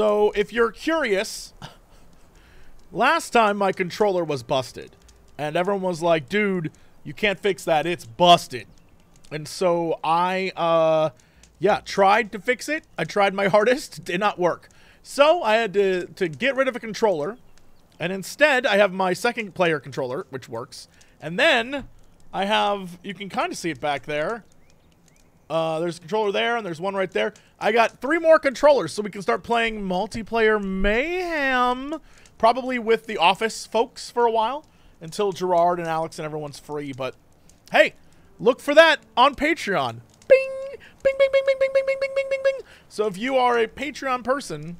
So, if you're curious, last time my controller was busted. And everyone was like, dude, you can't fix that. It's busted. And so I, uh, yeah, tried to fix it. I tried my hardest. Did not work. So I had to, to get rid of a controller. And instead, I have my second player controller, which works. And then I have, you can kind of see it back there. Uh, there's a controller there, and there's one right there. I got three more controllers, so we can start playing multiplayer mayhem. Probably with the office folks for a while until Gerard and Alex and everyone's free. But hey, look for that on Patreon. Bing, bing, bing, bing, bing, bing, bing, bing, bing, bing, bing, bing. So if you are a Patreon person,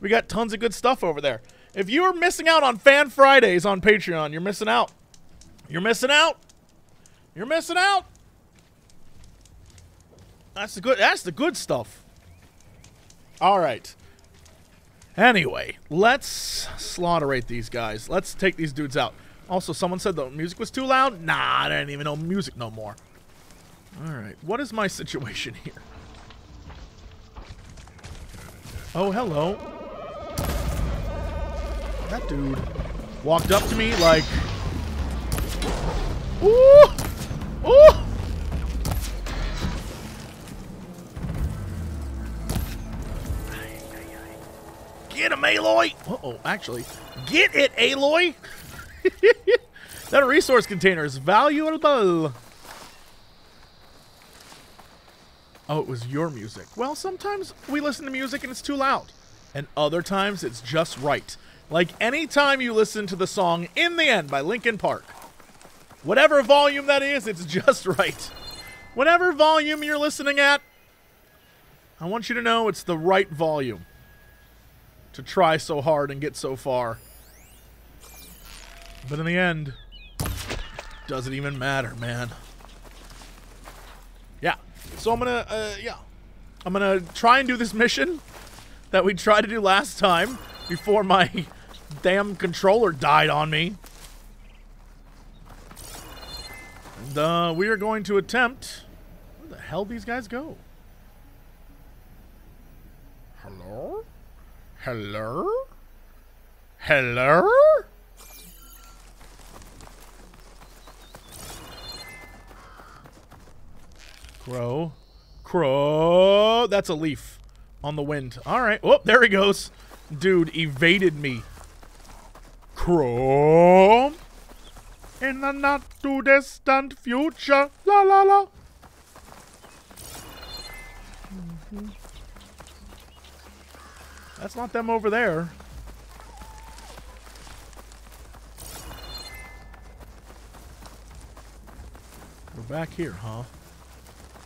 we got tons of good stuff over there. If you are missing out on Fan Fridays on Patreon, you're missing out. You're missing out. You're missing out. That's the good. That's the good stuff. All right. Anyway, let's slaughterate these guys. Let's take these dudes out. Also, someone said the music was too loud. Nah, I didn't even know music no more. All right, what is my situation here? Oh, hello. That dude walked up to me like... Ooh! Ooh! Get him, Aloy! Uh-oh, actually. Get it, Aloy! that resource container is valuable. Oh, it was your music. Well, sometimes we listen to music and it's too loud. And other times it's just right. Like any time you listen to the song In the End by Linkin Park. Whatever volume that is, it's just right. Whatever volume you're listening at, I want you to know it's the right volume to try so hard and get so far. But in the end, doesn't even matter, man. Yeah. So I'm gonna, uh, yeah. I'm gonna try and do this mission that we tried to do last time before my damn controller died on me. And, uh, we are going to attempt... Where the hell these guys go? Hello? Hello? Hello? Crow. Crow. That's a leaf on the wind. All right. Oh, there he goes. Dude evaded me. Crow. In the not too distant future. La la la. Mm-hmm. That's not them over there. We're back here, huh?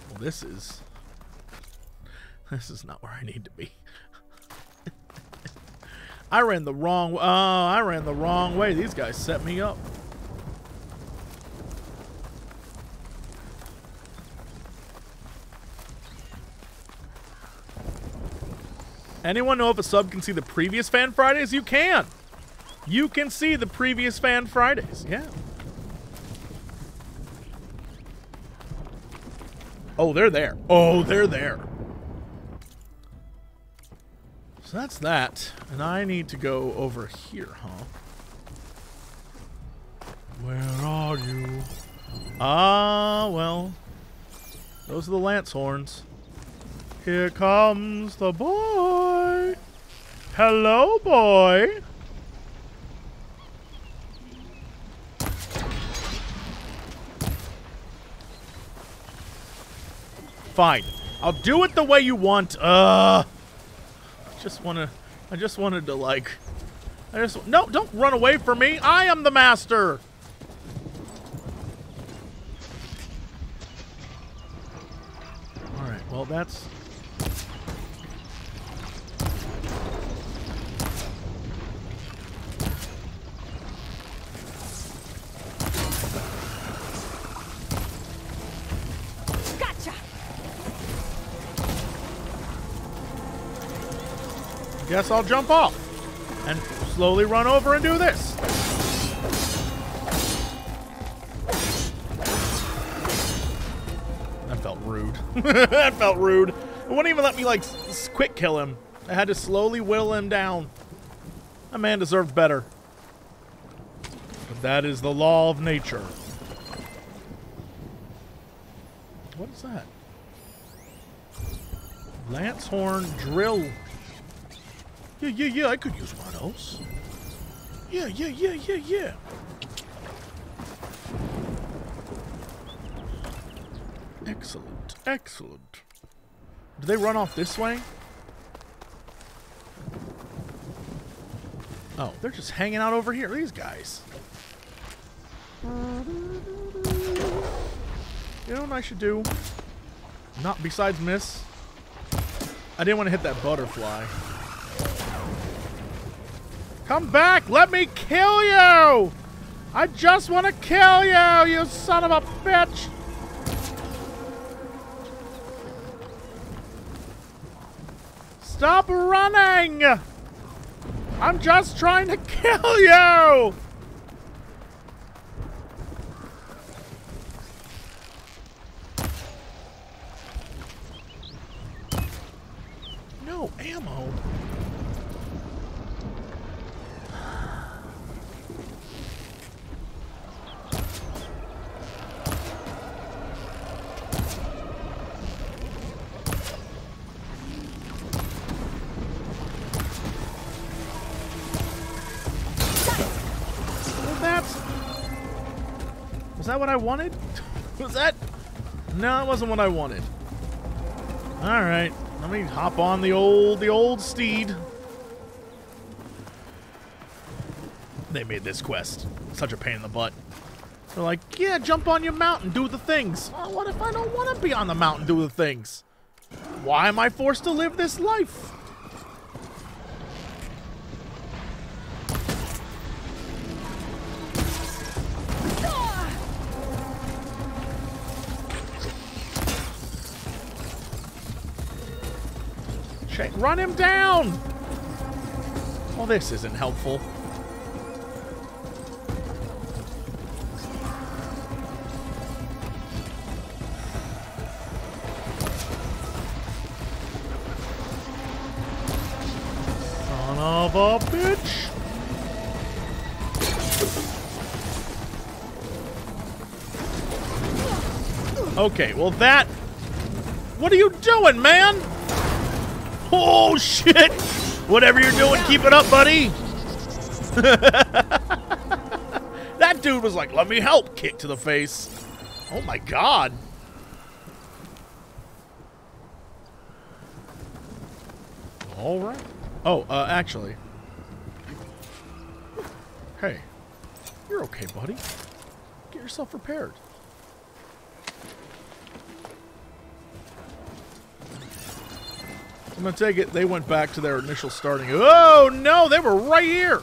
Well, this is... This is not where I need to be. I ran the wrong... Oh, I ran the wrong way. These guys set me up. Anyone know if a sub can see the previous Fan Fridays? You can. You can see the previous Fan Fridays. Yeah. Oh, they're there. Oh, they're there. So that's that. And I need to go over here, huh? Where are you? Ah, well. Those are the Lancehorns. Here comes the boy. Hello, boy. Fine. I'll do it the way you want. Uh, I just want to, I just wanted to like, I just, no, don't run away from me. I am the master. All right, well, that's Guess I'll jump off and slowly run over and do this. That felt rude. that felt rude. It wouldn't even let me, like, quick kill him. I had to slowly whittle him down. That man deserved better. But that is the law of nature. What is that? Lancehorn drill. Yeah, yeah, yeah, I could use one of those. Yeah, yeah, yeah, yeah, yeah. Excellent, excellent. Do they run off this way? Oh, they're just hanging out over here. These guys. You know what I should do? Not besides miss. I didn't want to hit that butterfly. Come back! Let me kill you! I just want to kill you, you son of a bitch! Stop running! I'm just trying to kill you! No ammo. That what I wanted? Was that... No, it wasn't what I wanted. Alright. Let me hop on the old, the old steed. They made this quest such a pain in the butt. They're like, yeah, jump on your mountain, do the things. Oh, what if I don't want to be on the mountain, do the things? Why am I forced to live this life? Shake, run him down! Well, this isn't helpful. Son of a bitch! Okay, well that... What are you doing, man? Oh, shit! Whatever you're doing, keep it up, buddy! that dude was like, let me help! Kick to the face. Oh my god. Alright. Oh, uh, actually. Hey. You're okay, buddy. Get yourself repaired. I'm gonna take it they went back to their initial starting. Oh no, they were right here.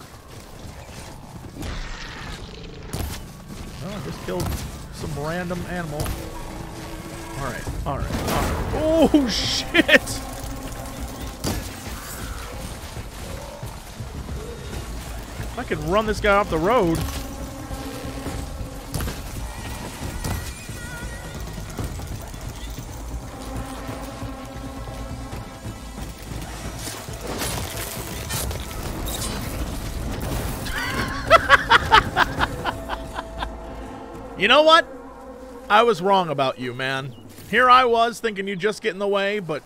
I just killed some random animal. Alright, alright, alright. Oh shit! I can run this guy off the road. You know what? I was wrong about you, man. Here I was thinking you'd just get in the way, but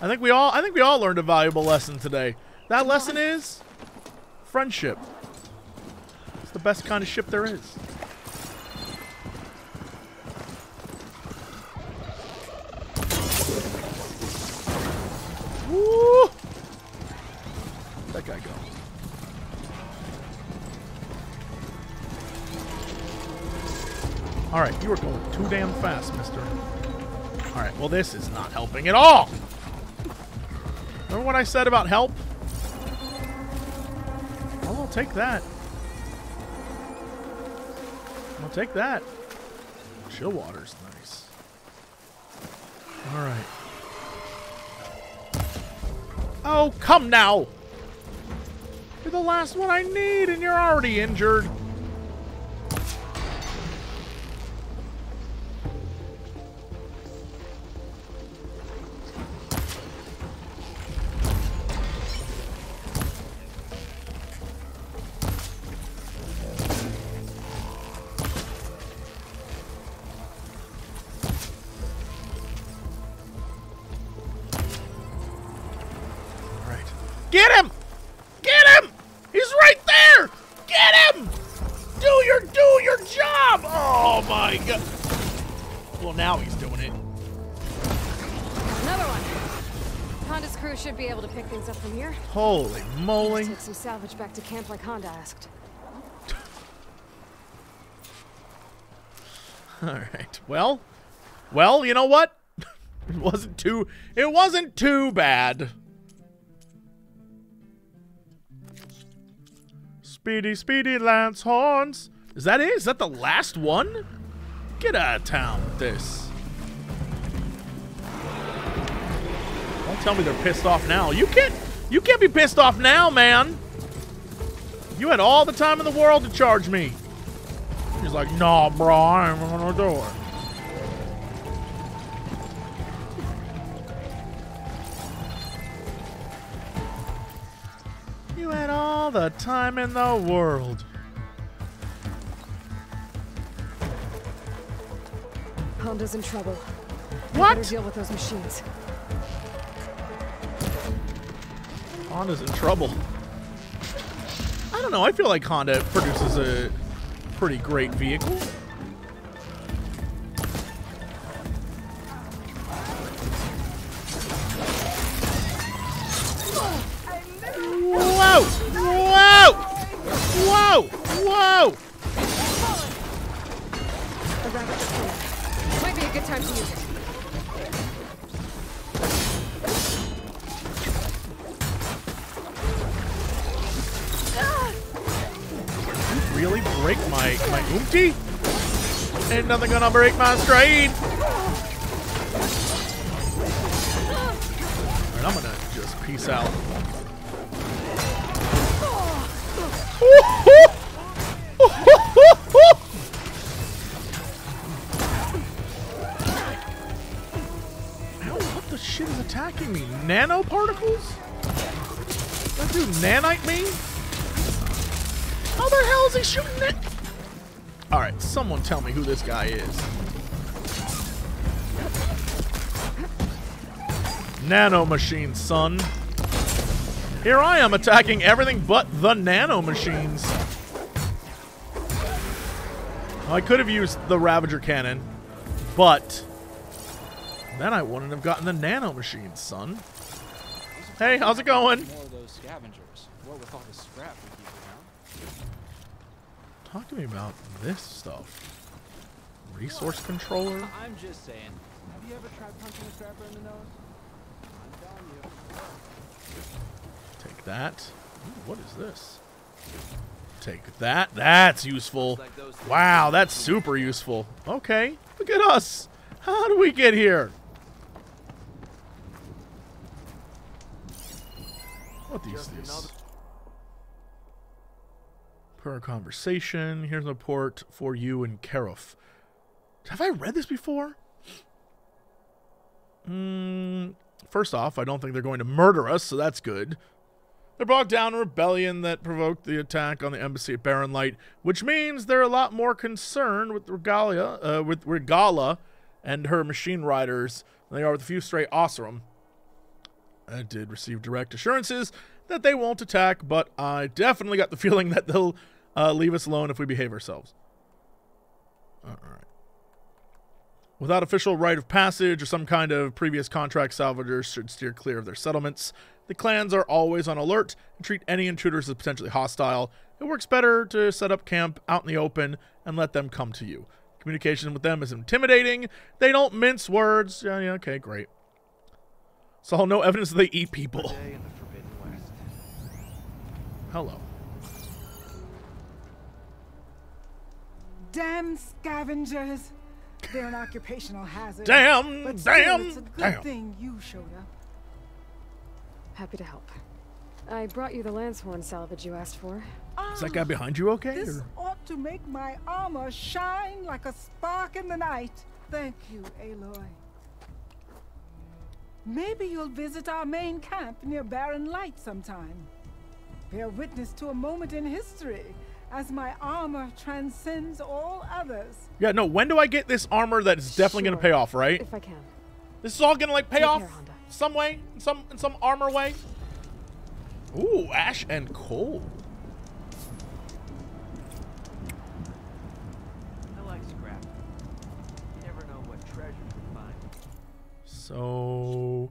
I think we all I think we all learned a valuable lesson today. That lesson is friendship. It's the best kind of ship there is. Too damn fast, mister. Alright, well this is not helping at all! Remember what I said about help? Well, I'll take that. I'll take that. Chill water's nice. Alright. Oh, come now! You're the last one I need, and you're already injured. Holy moly. Take some salvage back to camp like Honda asked. Alright. Well well, you know what? it wasn't too it wasn't too bad. Speedy, speedy Lancehorns. Is that it? Is that the last one? Get out of town with this. Don't tell me they're pissed off now. You can't you can't be pissed off now, man. You had all the time in the world to charge me. He's like, nah, bro, I ain't gonna do it. You had all the time in the world. Honda's in trouble. Better What? deal with those machines. Honda's in trouble. I don't know. I feel like Honda produces a pretty great vehicle. Whoa! Whoa! Whoa! Whoa! Might be a good time to use it. Really break my my oomty? Ain't nothing gonna break my stride. Alright, I'm gonna just peace out. Ow, what the shit is attacking me? Nanoparticles? That dude nanite me? How the hell is he shooting it? Alright, someone tell me who this guy is. Nano machine, son. Here I am attacking everything but the nano machines. I could have used the Ravager cannon, but then I wouldn't have gotten the nano machines, son. Hey, how's it going? More of those scavengers. What with all the scrap we? Talk to me about this stuff. Resource controller? I'm just saying. Have you ever tried punching a scrapper in the nose? I'm telling you. Take that. Ooh, what is this? Take that. That's useful. Wow, that's super useful. Okay, look at us. How do we get here? What these another- Per conversation. Here's a report for you and Karof. Have I read this before? Mm, first off, I don't think they're going to murder us, so that's good. They're bogged down a rebellion that provoked the attack on the embassy at Barren Light, which means they're a lot more concerned with Regalia, uh, with Regalla and her machine riders than they are with a few stray Osram. I did receive direct assurances that they won't attack, but I definitely got the feeling that they'll uh, leave us alone if we behave ourselves. All right. Without official rite of passage or some kind of previous contract, salvagers should steer clear of their settlements. The clans are always on alert and treat any intruders as potentially hostile. It works better to set up camp out in the open and let them come to you. Communication with them is intimidating. They don't mince words. Yeah, yeah, okay, great. Saw no evidence that they eat people. Day in the Forbidden West. Hello. Damn scavengers! They're an occupational hazard. Damn, but still, damn, it's a good damn. thing you showed up. Happy to help. I brought you the Lancehorn salvage you asked for. Is that guy ah, behind you okay? This or- ought to make my armor shine like a spark in the night. Thank you, Aloy. Maybe you'll visit our main camp near Barren Light sometime. Bear witness to a moment in history as my armor transcends all others. Yeah, no, when do I get this armor that is definitely going to pay off, right? If I can. This is all going to like pay Take off care, some way, in some in some armor way. Ooh, ash and coal. I like scrap. You never know what treasure you find. So,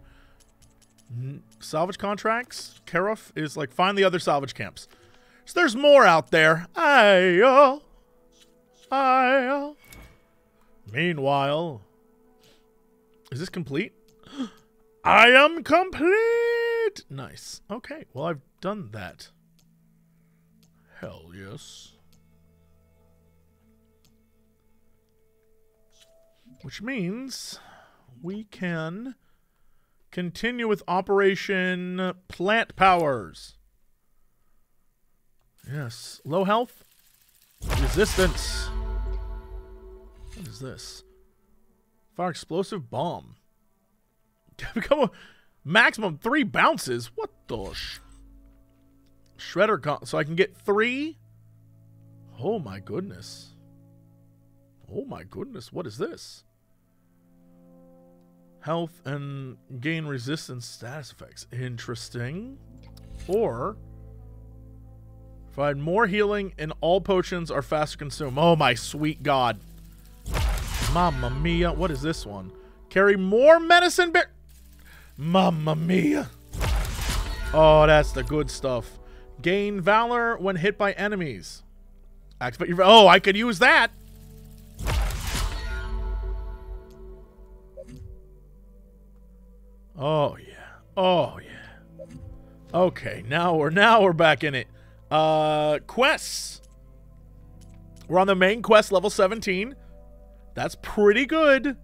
salvage contracts. Karof is like find the other salvage camps. So there's more out there. Ayo, ayo. Meanwhile, is this complete? I am complete. Nice. Okay. Well, I've done that. Hell yes. Which means we can continue with Operation Plant Powers. Yes. Low health. Resistance. What is this? Fire explosive bomb. Become a maximum three bounces. What the sh- shredder? Con- so I can get three. Oh my goodness. Oh my goodness. What is this? Health and gain resistance status effects. Interesting. Or provide more healing and all potions are faster consumed. Oh my sweet god. Mamma mia. What is this one? Carry more medicine bear. Mamma mia. Oh, that's the good stuff. Gain valor when hit by enemies. Activate your. Oh, I could use that. Oh yeah. Oh yeah. Okay, now we're now we're back in it. Uh quests. We're on the main quest level 17. That's pretty good.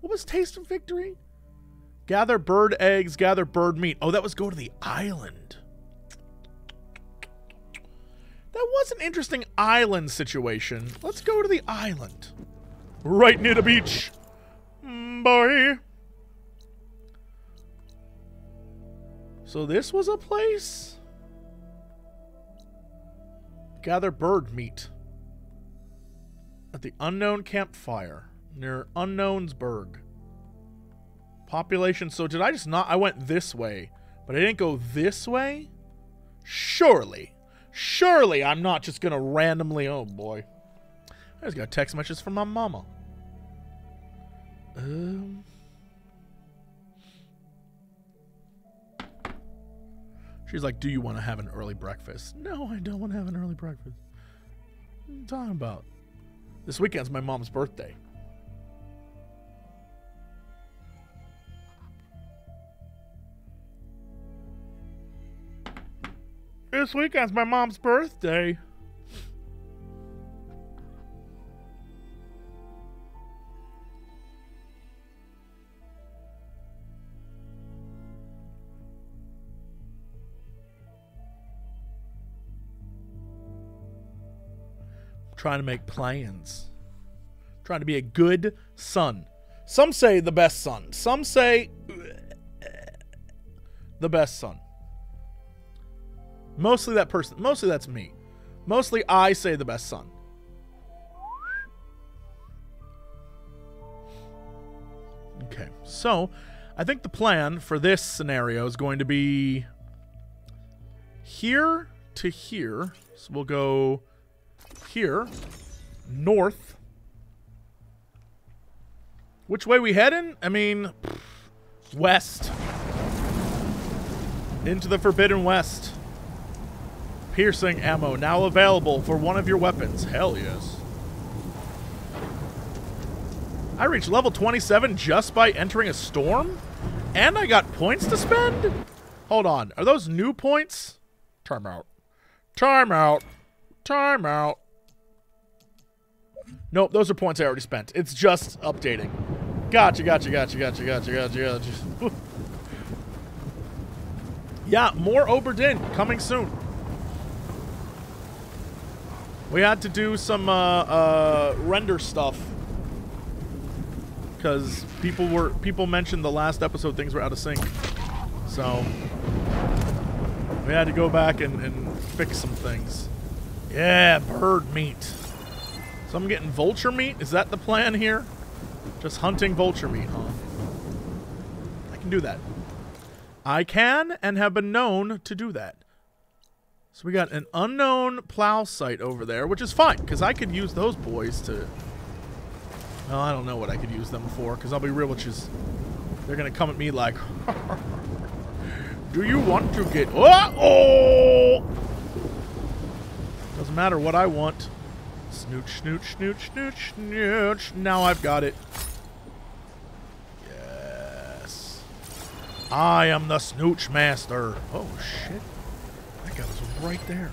What was Taste of Victory? Gather bird eggs, gather bird meat. Oh, that was go to the island. That was an interesting island situation. Let's go to the island. Right near the beach. Mm, boy. So this was a place? Gather bird meat. At the unknown campfire near Unknownsburg. Population. So did I just not? I went this way, but I didn't go this way? Surely. Surely I'm not just going to randomly. Oh boy. I just got text messages from my mama. Um. She's like, Do you want to have an early breakfast? No, I don't want to have an early breakfast. What are you talking about? This weekend's my mom's birthday. This weekend's my mom's birthday. Trying to make plans. Trying to be a good son. Some say the best son. Some say uh, the best son. Mostly that person. Mostly that's me. Mostly I say the best son. Okay, so I think the plan for this scenario is going to be here to here. So we'll go here, north. Which way we heading? I mean, west. Into the Forbidden West. Piercing ammo now available for one of your weapons. Hell yes. I reached level 27 just by entering a storm? And I got points to spend? Hold on. Are those new points? Time out. Time out. Time out. Nope, those are points I already spent. It's just updating. Gotcha, gotcha, gotcha, gotcha, gotcha, gotcha, gotcha. yeah, more Oberdin coming soon. We had to do some uh, uh, render stuff because people were people mentioned the last episode things were out of sync, so we had to go back and, and fix some things. Yeah, bird meat. So I'm getting vulture meat. Is that the plan here? Just hunting vulture meat, huh? I can do that. I can and have been known to do that. So we got an unknown plow site over there, which is fine, because I could use those boys to... Well, I don't know what I could use them for, because I'll be real with you. They're going to come at me like... Do you want to get... Oh! oh! Doesn't matter what I want. Snooch, snooch, snooch, snooch, snooch. Now I've got it. Yes. I am the snooch master. Oh, shit. That guy was right there.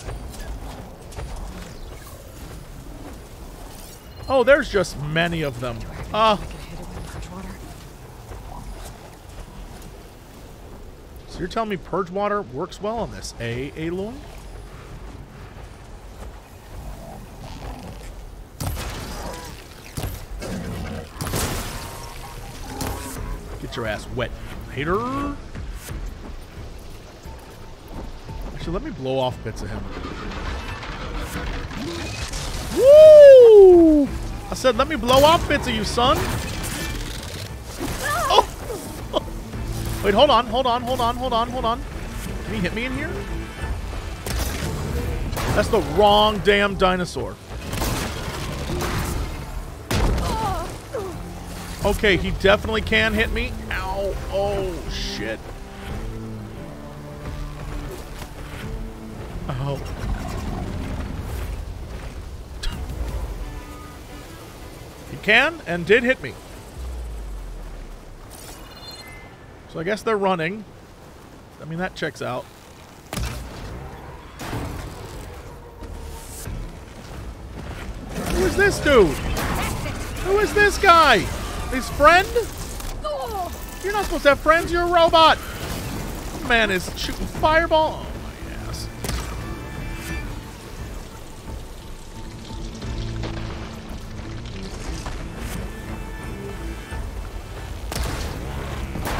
Oh, there's just many of them. Ah. So you're telling me purge water works well on this, eh, Aloy? Get your ass wet, hater. Actually, let me blow off bits of him. Woo! I said, let me blow off bits of you, son. Oh! Wait, hold on, hold on, hold on, hold on, hold on. Can he hit me in here? That's the wrong damn dinosaur. Okay, he definitely can hit me. Oh, shit. Oh. He can and did hit me. So I guess they're running. I mean, that checks out. Who is this dude? Who is this guy? His friend? You're not supposed to have friends, you're a robot! Man is shooting fireball. Oh my ass.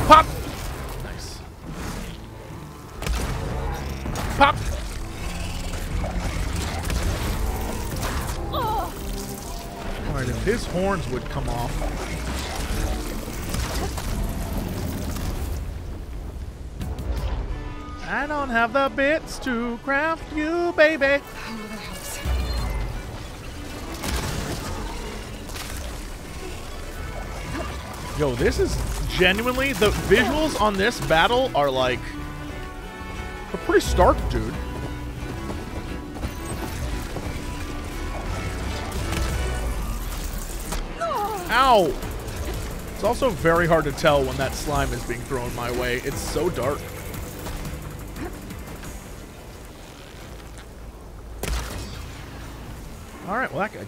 Pop! Nice. Pop! Alright, if his horns would come off. Have the bits to craft you, baby. Yo, this is genuinely the visuals on this battle are like they're pretty stark, dude. Ow! It's also very hard to tell when that slime is being thrown my way. It's so dark.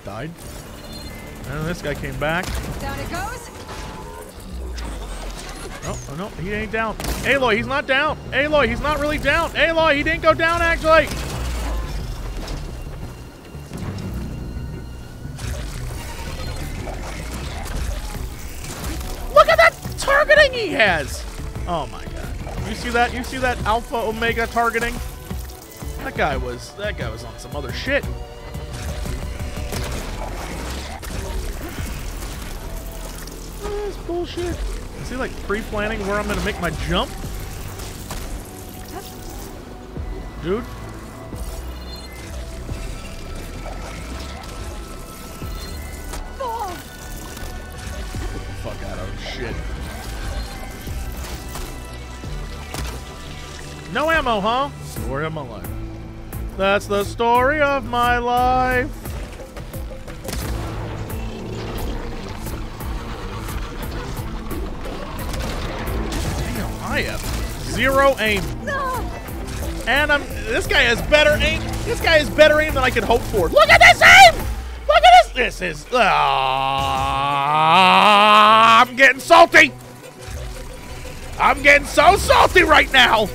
Died. And this guy came back. Down it goes. Oh, oh no, he ain't down. Aloy, he's not down. Aloy, he's not really down. Aloy, he didn't go down actually. Look at that targeting he has. Oh my god. You see that? You see that alpha omega targeting? That guy was that guy was on some other shit. Bullshit. Is he like pre-planning where I'm gonna make my jump? Dude? Fuck out of shit. No ammo, huh? Story of my life. That's the story of my life. Zero aim. No. And I'm this guy has better aim. This guy has better aim than I could hope for. Look at this aim! Look at this! This is ah, I'm getting salty! I'm getting so salty right now!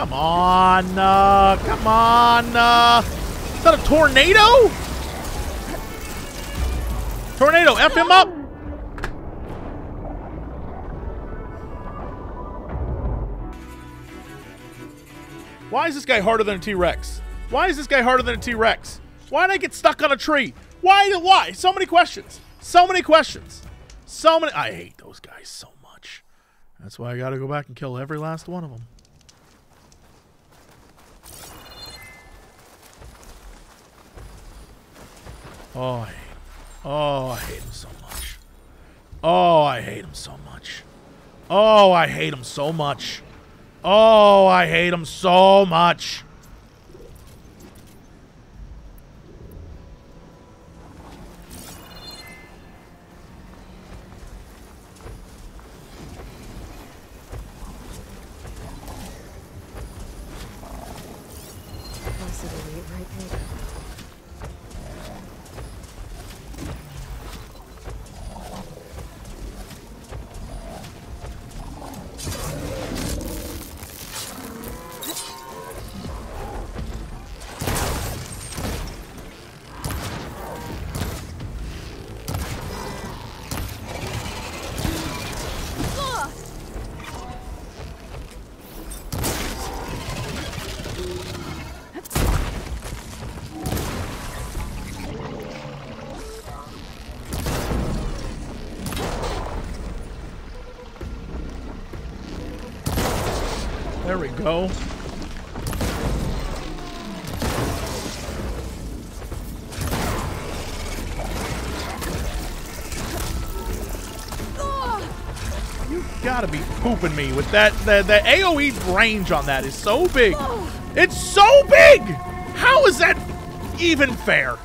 Come on, uh, come on, uh. Is that a tornado? Tornado, F him up! Why is this guy harder than a T-Rex? Why is this guy harder than a T-Rex? Why did I get stuck on a tree? Why? Why? So many questions. So many questions. So many. I hate those guys so much. That's why I got to go back and kill every last one of them. Oh, I hate him. Oh, I hate him so much. Oh, I hate him so much. Oh, I hate him so much. Oh, I hate him so much. Me with that. The, the AoE range on that is so big. It's so big! How is that even fair?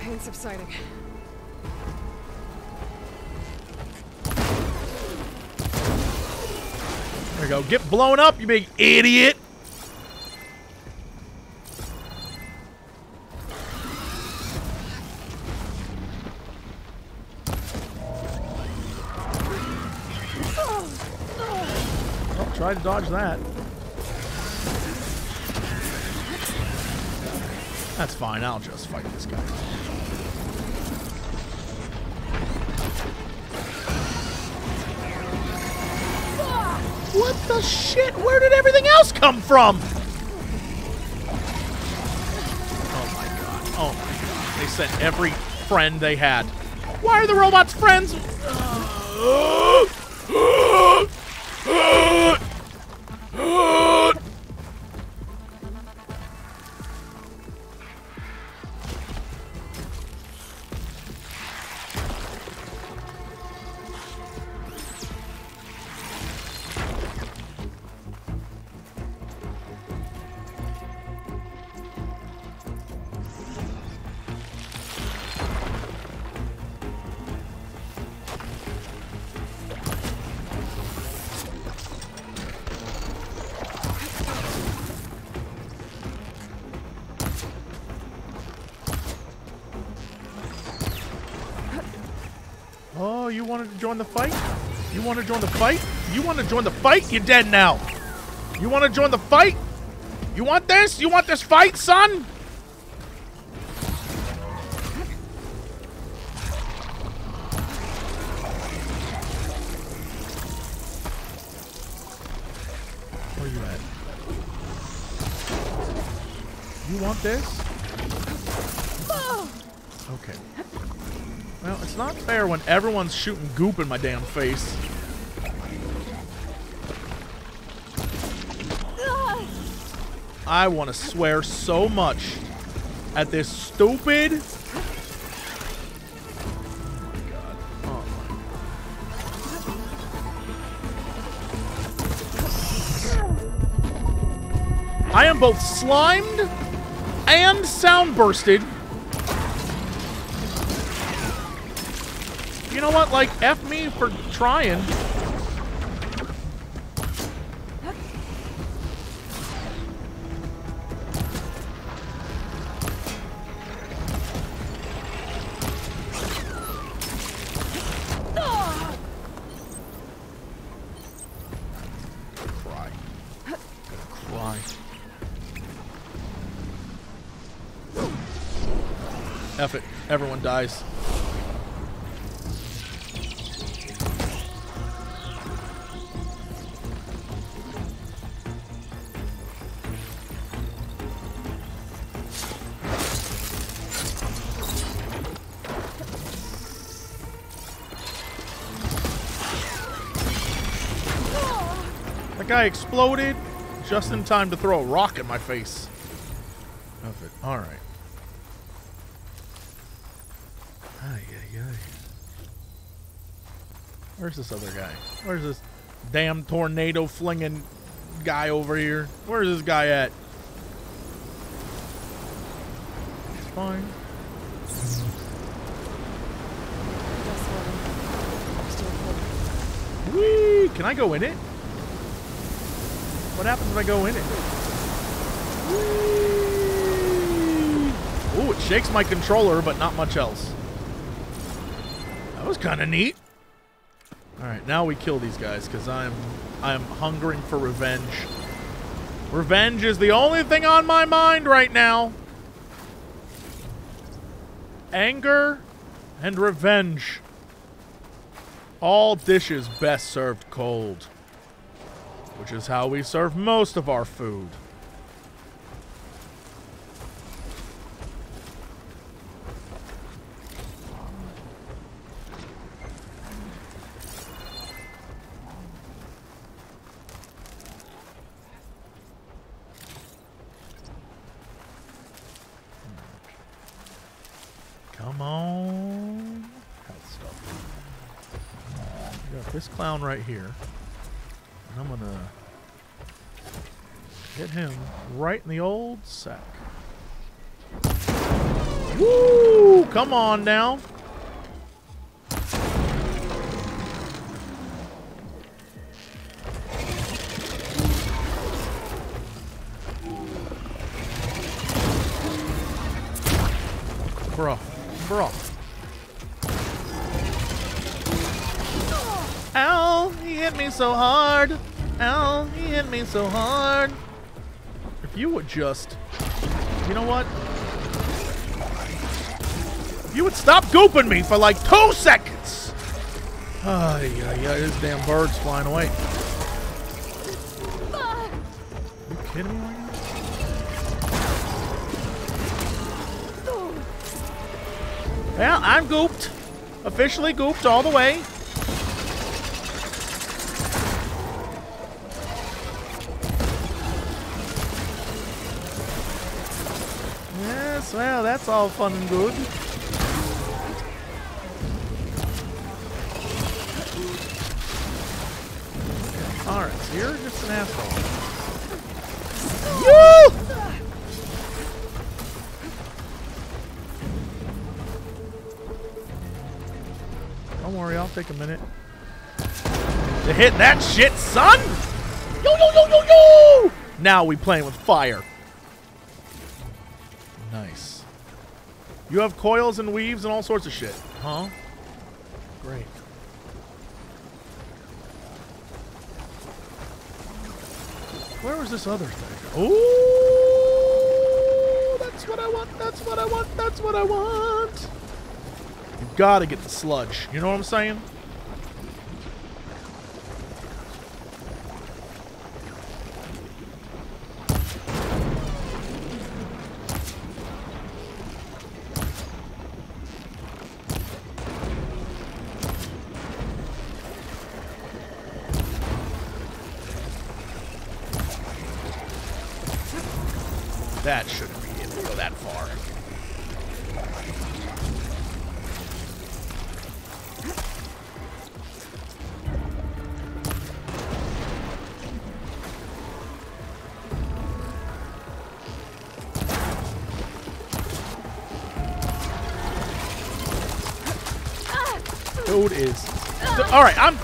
Pain subsiding. There we go. Get blown up, you big idiot. Try to dodge that. That's fine. I'll just fight this guy. What the shit? Where did everything else come from? Oh my god. Oh my god. They sent every friend they had. Why are the robots friends? Oh, you wanted to join the fight? You want to join the fight? You want to join the fight? You're dead now. You want to join the fight? You want this? You want this fight, son? Where you at? You want this? Not fair when everyone's shooting goop in my damn face. I want to swear so much at this stupid. I am both slimed and sound bursted. know what? Like, F me for trying. Everyone dies. Guy exploded just in time to throw a rock at my face. Of it. All right. Ay, ay, ay. Where's this other guy? Where's this damn tornado flinging guy over here? Where's this guy at? It's fine. Whee! Can I go in it? What happens if I go in it? Ooh, it shakes my controller, but not much else. That was kind of neat. All right, now we kill these guys because I'm I'm hungering for revenge. Revenge is the only thing on my mind right now. Anger and revenge. All dishes best served cold, which is how we serve most of our food. Come on. Health stuff. We got this clown right here. And I'm gonna hit him right in the old sack. Woo! Come on now. Bro. Bro. Ow! He hit me so hard. Ow! He hit me so hard. You would just... You know what? You would stop gooping me for like two seconds! Ay, yeah, yeah, this damn bird's flying away. You kidding me right now? Well, I'm gooped. Officially gooped all the way. Well, that's all fun and good. Alright, so you're just an asshole. You! Don't worry, I'll take a minute. To hit that shit, son! Yo, yo, yo, yo, yo! Now we playing with fire. You have coils and weaves and all sorts of shit, huh? Great. Where was this other thing? Ooh, that's what I want. That's what I want. That's what I want. You gotta get the sludge. You know what I'm saying?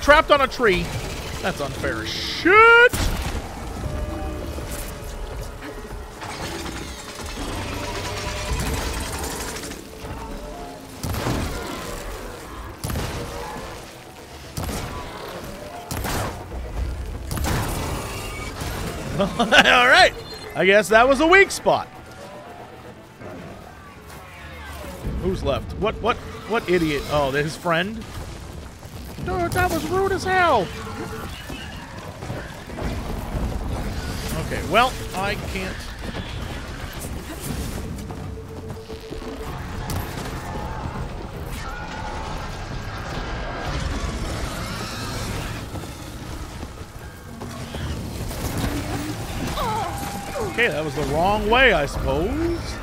Trapped on a tree. That's unfair as shit. All right. I guess that was a weak spot. Who's left? What what what idiot? Oh, his friend? That was rude as hell. Okay, well, I can't. Okay, that was the wrong way, I suppose.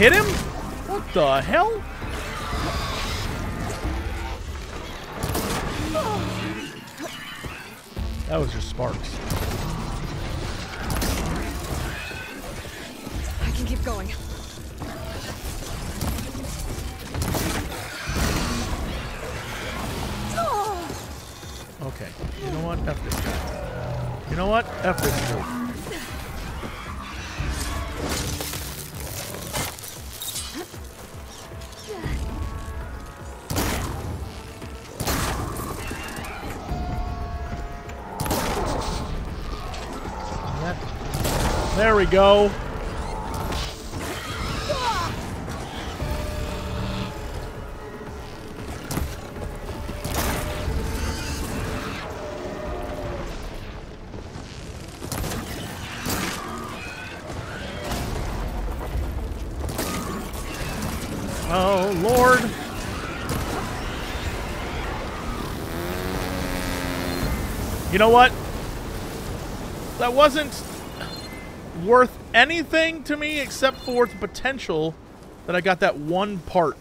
Hit him? What the hell? Go. Oh, Lord. You know what? That wasn't worth anything to me except for the potential that I got that one part.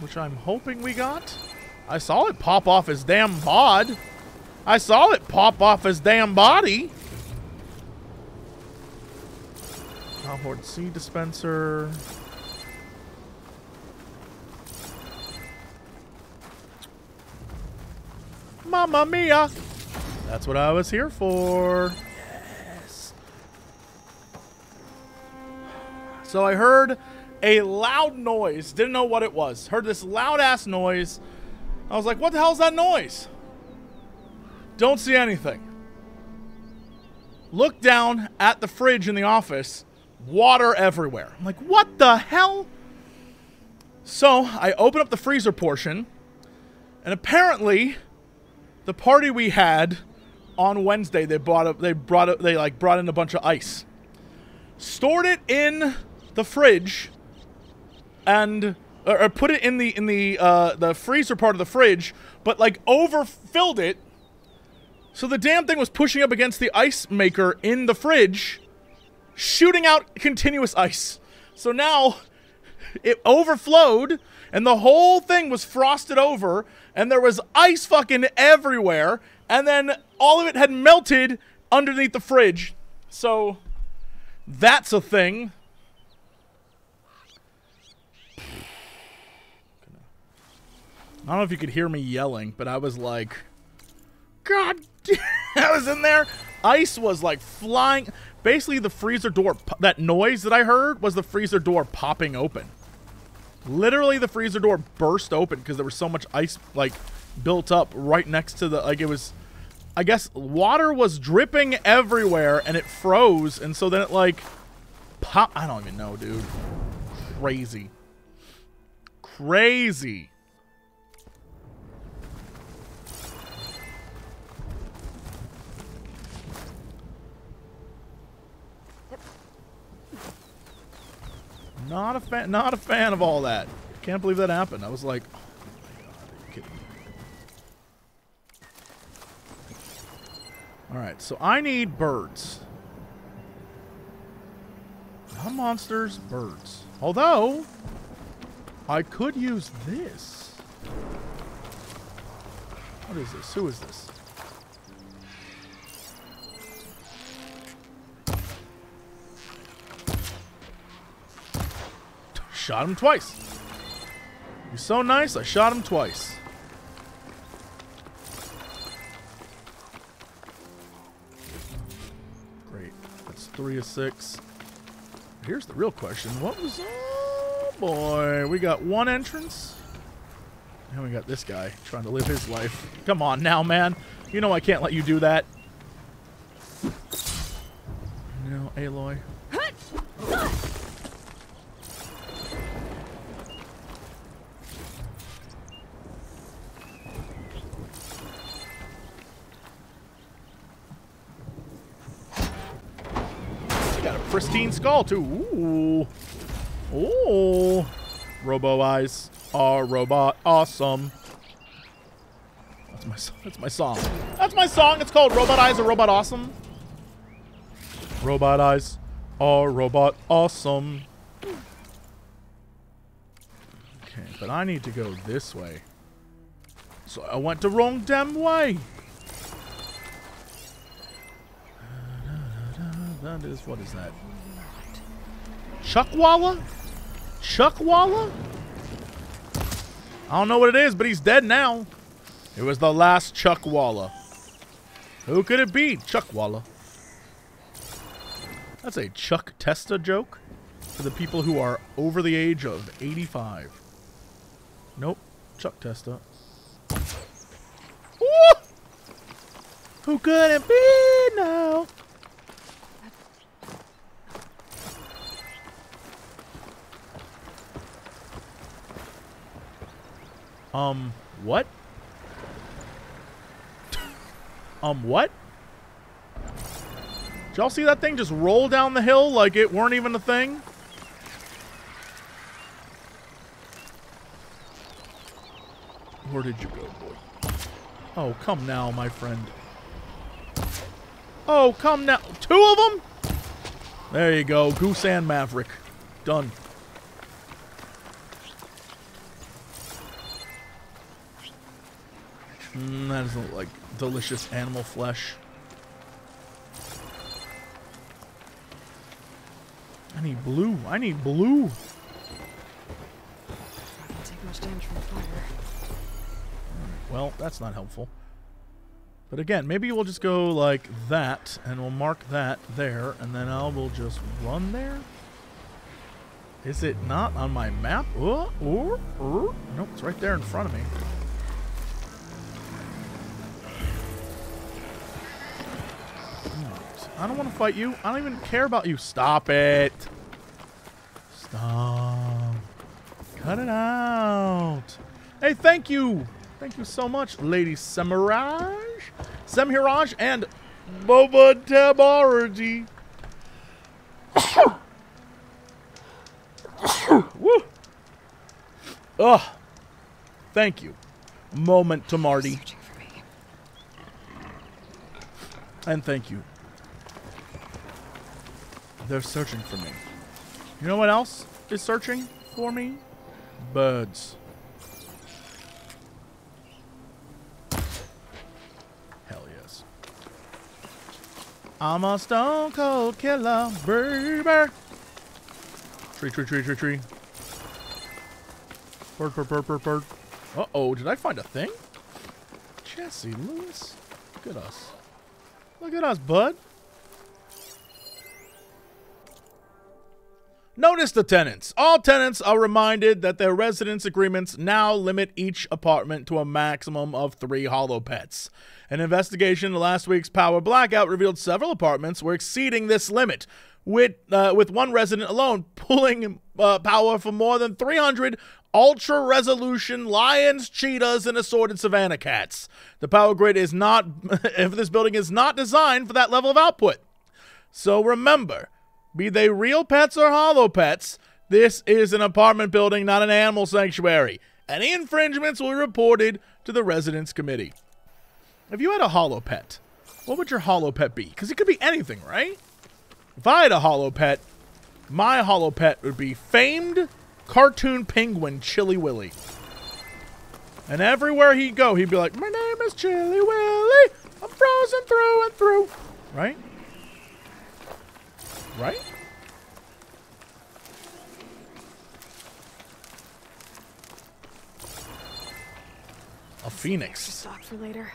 Which I'm hoping we got. I saw it pop off his damn bod. I saw it pop off his damn body. Outboard seed dispenser. Mamma mia! That's what I was here for. Yes. So I heard a loud noise. Didn't know what it was. Heard this loud ass noise. I was like, what the hell's that noise? Don't see anything. Look down at the fridge in the office. Water everywhere. I'm like, what the hell? So I open up the freezer portion, and apparently, the party we had on Wednesday, they brought up, they brought up, they like brought in a bunch of ice, stored it in the fridge, and or, or put it in the in the uh, the freezer part of the fridge, but like overfilled it. So the damn thing was pushing up against the ice maker in the fridge, shooting out continuous ice. So now it overflowed and the whole thing was frosted over and there was ice fucking everywhere and then all of it had melted underneath the fridge. So that's a thing. I don't know if you could hear me yelling, but I was like, God, I was in there. Ice was like flying. Basically, the freezer door, that noise that I heard was the freezer door popping open. Literally, the freezer door burst open because there was so much ice like built up right next to the, like it was, I guess water was dripping everywhere and it froze. And so then it like pop. I don't even know, dude. Crazy. Crazy. Not a fan. Not a fan of all that. Can't believe that happened. I was like, oh my god? All right, so I need birds. Not monsters, birds. Although, I could use this. What is this? Who is this? Shot him twice. He's so nice, I shot him twice. Great. That's three of six. Here's the real question. What was... Oh, boy. We got one entrance. And we got this guy trying to live his life. Come on now, man. You know I can't let you do that. No, Aloy. Pristine skull too. Ooh. Ooh. Robo eyes are robot awesome. That's my song that's my song. That's my song. It's called Robot Eyes are Robot Awesome. Robot eyes are robot awesome. Okay, but I need to go this way. So I went the wrong damn way. That is, what is that? Chuckwalla? Chuckwalla? I don't know what it is, but he's dead now. It was the last Chuckwalla. Who could it be? Chuckwalla. That's a Chuck Testa joke for the people who are over the age of 85. Nope. Chuck Testa. Ooh! Who could it be now? Um, what? um, what? Did y'all see that thing just roll down the hill like it weren't even a thing? Where did you go, boy? Oh, come now, my friend. Oh, come now. Two of them? There you go. Goose and Maverick. Done. Mm, that doesn't look like delicious animal flesh. I need blue. I need blue. Not gonna take much damage from fire. Well, that's not helpful. But again, maybe we'll just go like that, and we'll mark that there, and then I will just run there. Is it not on my map? Oh, oh, oh. Nope, it's right there in front of me. I don't want to fight you. I don't even care about you. Stop it. Stop. Cut it out. Hey, thank you. Thank you so much, Lady Semiraj, Semhiraj, and Boba Tabarji. Woo. Ugh. Thank you. Moment to Marty. Searching for me. And thank you. They're searching for me. You know what else is searching for me? Birds. Hell yes. I'm a stone cold killer, baby. Tree, tree, tree, tree, tree. Bird, bird, bird, bird, bird. Uh oh, did I find a thing? Jesse Lewis. Look at us. Look at us, bud. Notice the tenants. All tenants are reminded that their residence agreements now limit each apartment to a maximum of three holo pets. An investigation into last week's power blackout revealed several apartments were exceeding this limit, with uh, with one resident alone pulling uh, power for more than 300 ultra resolution lions, cheetahs, and assorted savanna cats. The power grid is not, if this building is not designed for that level of output. So remember, be they real pets or holo pets, this is an apartment building, not an animal sanctuary. Any infringements will be reported to the residence committee. If you had a holo pet, what would your holo pet be? Because it could be anything, right? If I had a holo pet, my holo pet would be famed cartoon penguin Chilly Willy. And everywhere he'd go, he'd be like, My name is Chilly Willy. I'm frozen through and through. Right? Right? A phoenix. For later.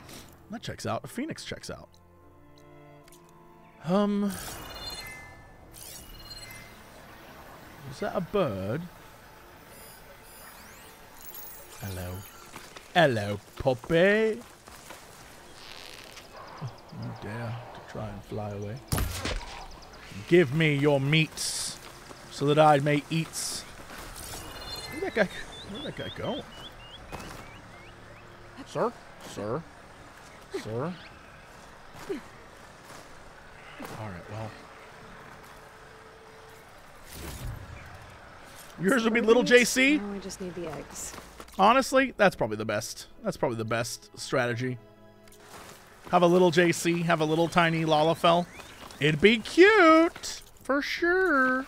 That checks out. A phoenix checks out. Um. Is that a bird? Hello. Hello, Poppy. Oh, oh dear. To try and fly away. Give me your meats so that I may eat. Where'd that guy, where'd that guy go? Sir? Sir? Sir? Alright, well. Yours would be little JC? Now I just need the eggs. Honestly, that's probably the best. That's probably the best strategy. Have a little JC, have a little tiny Lalafell. It'd be cute, for sure.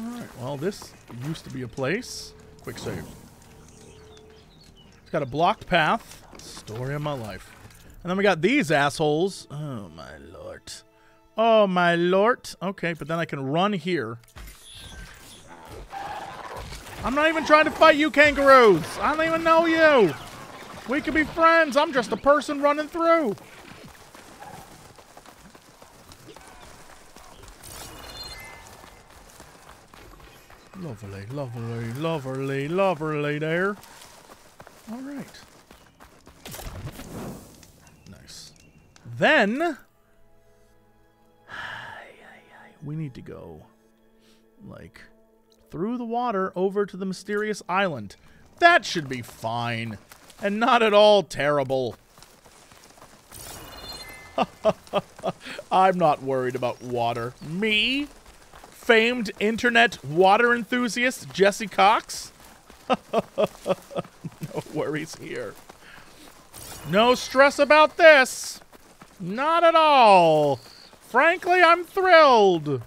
Alright, well, this used to be a place. Quick save. It's got a blocked path. Story of my life. And then we got these assholes. Oh, my lord. Oh, my lord. Okay, but then I can run here. I'm not even trying to fight you kangaroos. I don't even know you. We could be friends. I'm just a person running through. Lovely, lovely, lovely, lovely there. All right. Nice. Then we need to go like through the water over to the mysterious island. That should be fine and not at all terrible. I'm not worried about water. Me? Famed internet water enthusiast Jesse Cox? no worries here. No stress about this. Not at all. Frankly, I'm thrilled.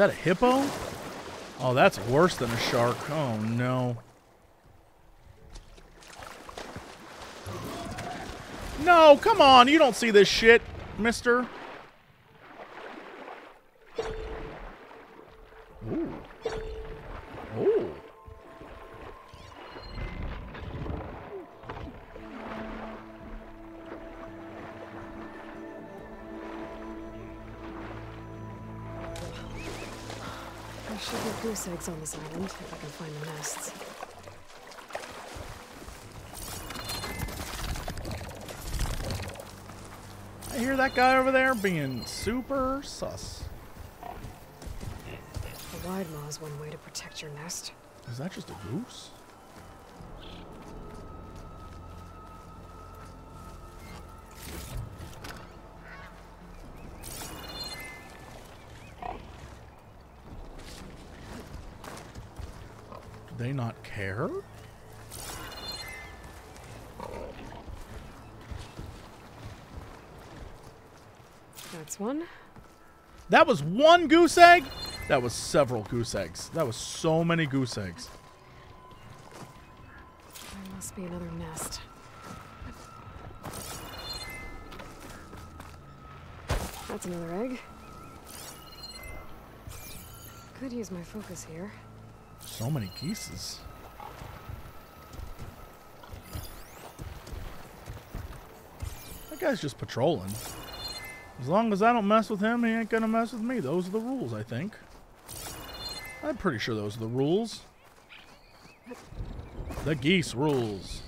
That a hippo? Oh, that's worse than a shark. Oh, no. No, come on. You don't see this shit, mister. Goose eggs on this island if I can find the nests. I hear that guy over there being super sus. A wide maw is one way to protect your nest. Is that just a goose? They not care? That's one. That was one goose egg? That was several goose eggs. That was so many goose eggs. There must be another nest. That's another egg. Could use my focus here. So many geeses. That guy's just patrolling. As long as I don't mess with him, he ain't gonna mess with me. Those are the rules, I think. I'm pretty sure those are the rules. The geese rules.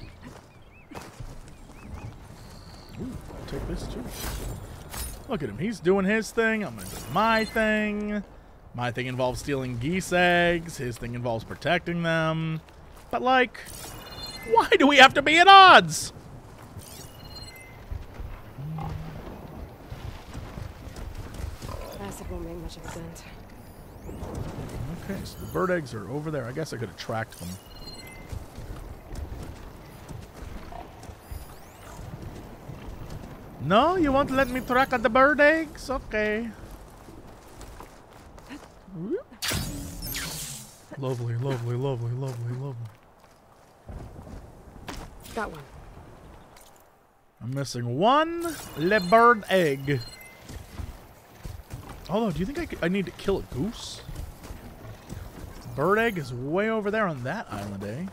Ooh, I'll take this too. Look at him. He's doing his thing. I'm gonna do my thing. My thing involves stealing geese eggs. His thing involves protecting them. But, like, why do we have to be at odds? Acid won't make much of a dent. Okay, so the bird eggs are over there. I guess I could have tracked them. No, you won't let me track the bird eggs? Okay. Lovely, lovely, lovely, lovely, lovely. Got one. I'm missing one le bird egg. Although, do you think I, could, I need to kill a goose? Bird egg is way over there on that island, eh?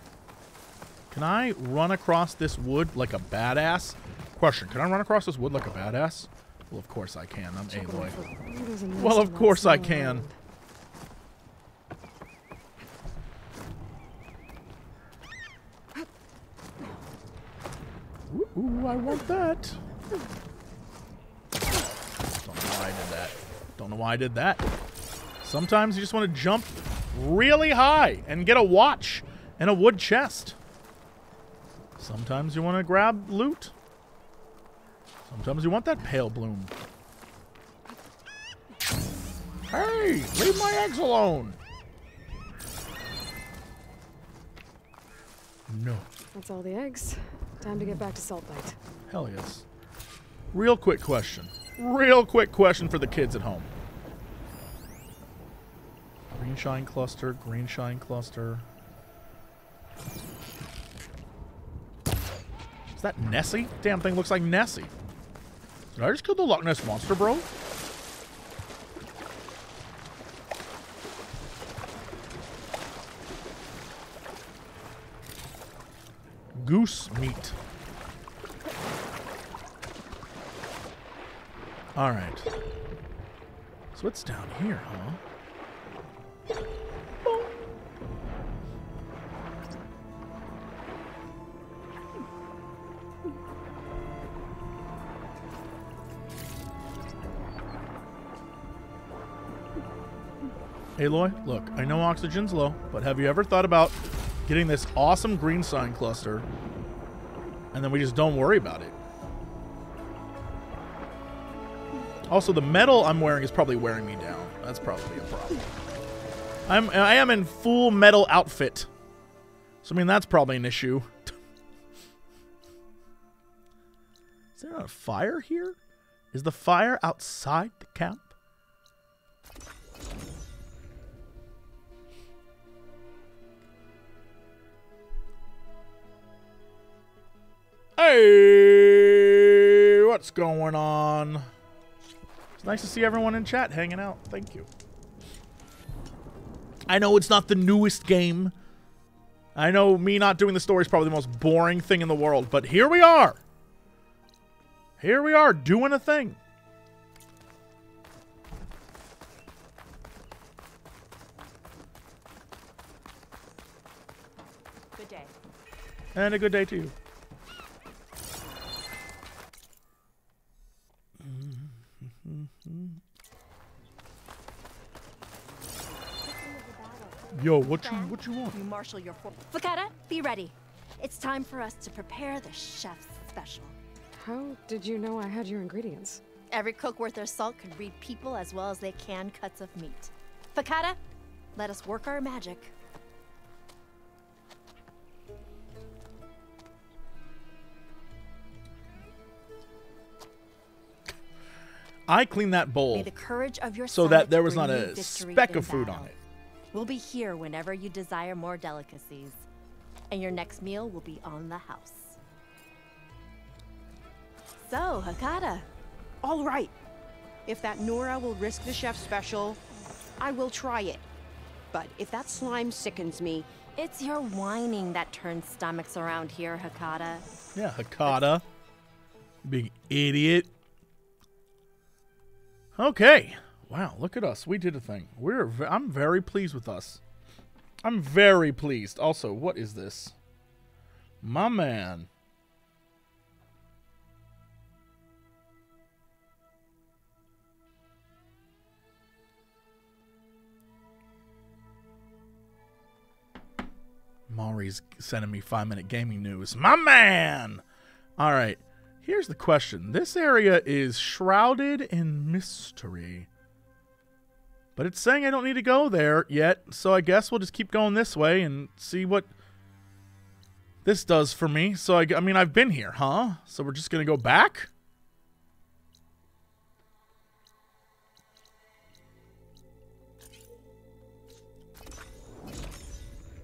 Can I run across this wood like a badass? Question, can I run across this wood like a badass? Well, of course I can. I'm Aloy. one for- Ooh, there's a nest Well, of course I can. Ooh, I want that. Don't know why I did that. Don't know why I did that. Sometimes you just want to jump really high and get a watch and a wood chest. Sometimes you want to grab loot. Sometimes you want that pale bloom. Hey, leave my eggs alone. No. That's all the eggs. Time to get back to Salt Bite. Hell yes. Real quick question. Real quick question for the kids at home. Green shine cluster, green shine cluster. Is that Nessie? Damn thing looks like Nessie. Did I just kill the Loch Ness monster, bro? Goose meat. All right. So it's down here, huh? Aloy, look, I know oxygen's low, but have you ever thought about getting this awesome green shine cluster and then we just don't worry about it? Also, the metal I'm wearing is probably wearing me down. That's probably a problem. I'm I am in full metal outfit. So I mean that's probably an issue. Is there a fire here? Is the fire outside the camp? Hey, what's going on? It's nice to see everyone in chat hanging out. Thank you. I know it's not the newest game. I know me not doing the story is probably the most boring thing in the world, but here we are. Here we are doing a thing. Good day. And a good day to you. Yo, what you what you want? You marshal your force. Fakata, be ready. It's time for us to prepare the chef's special. How did you know I had your ingredients? Every cook worth their salt can read people as well as they can cuts of meat. Fakata, let us work our magic. I cleaned that May bowl the courage of your so that there was not a speck in of food battle. on it. We'll be here whenever you desire more delicacies. And your next meal will be on the house. So, Hakata, All right. If that Nora will risk the chef special, I will try it. But if that slime sickens me, it's your whining that turns stomachs around here, Hakata. Yeah, Hakata. Big idiot. Okay. Wow, look at us. We did a thing. We're I'm very pleased with us. I'm very pleased. Also, what is this? My man. Maury's sending me five minute gaming news. My man! All right, here's the question this area is shrouded in mystery. But it's saying I don't need to go there yet, so I guess we'll just keep going this way and see what this does for me. So, I, I mean, I've been here, huh? So we're just going to go back?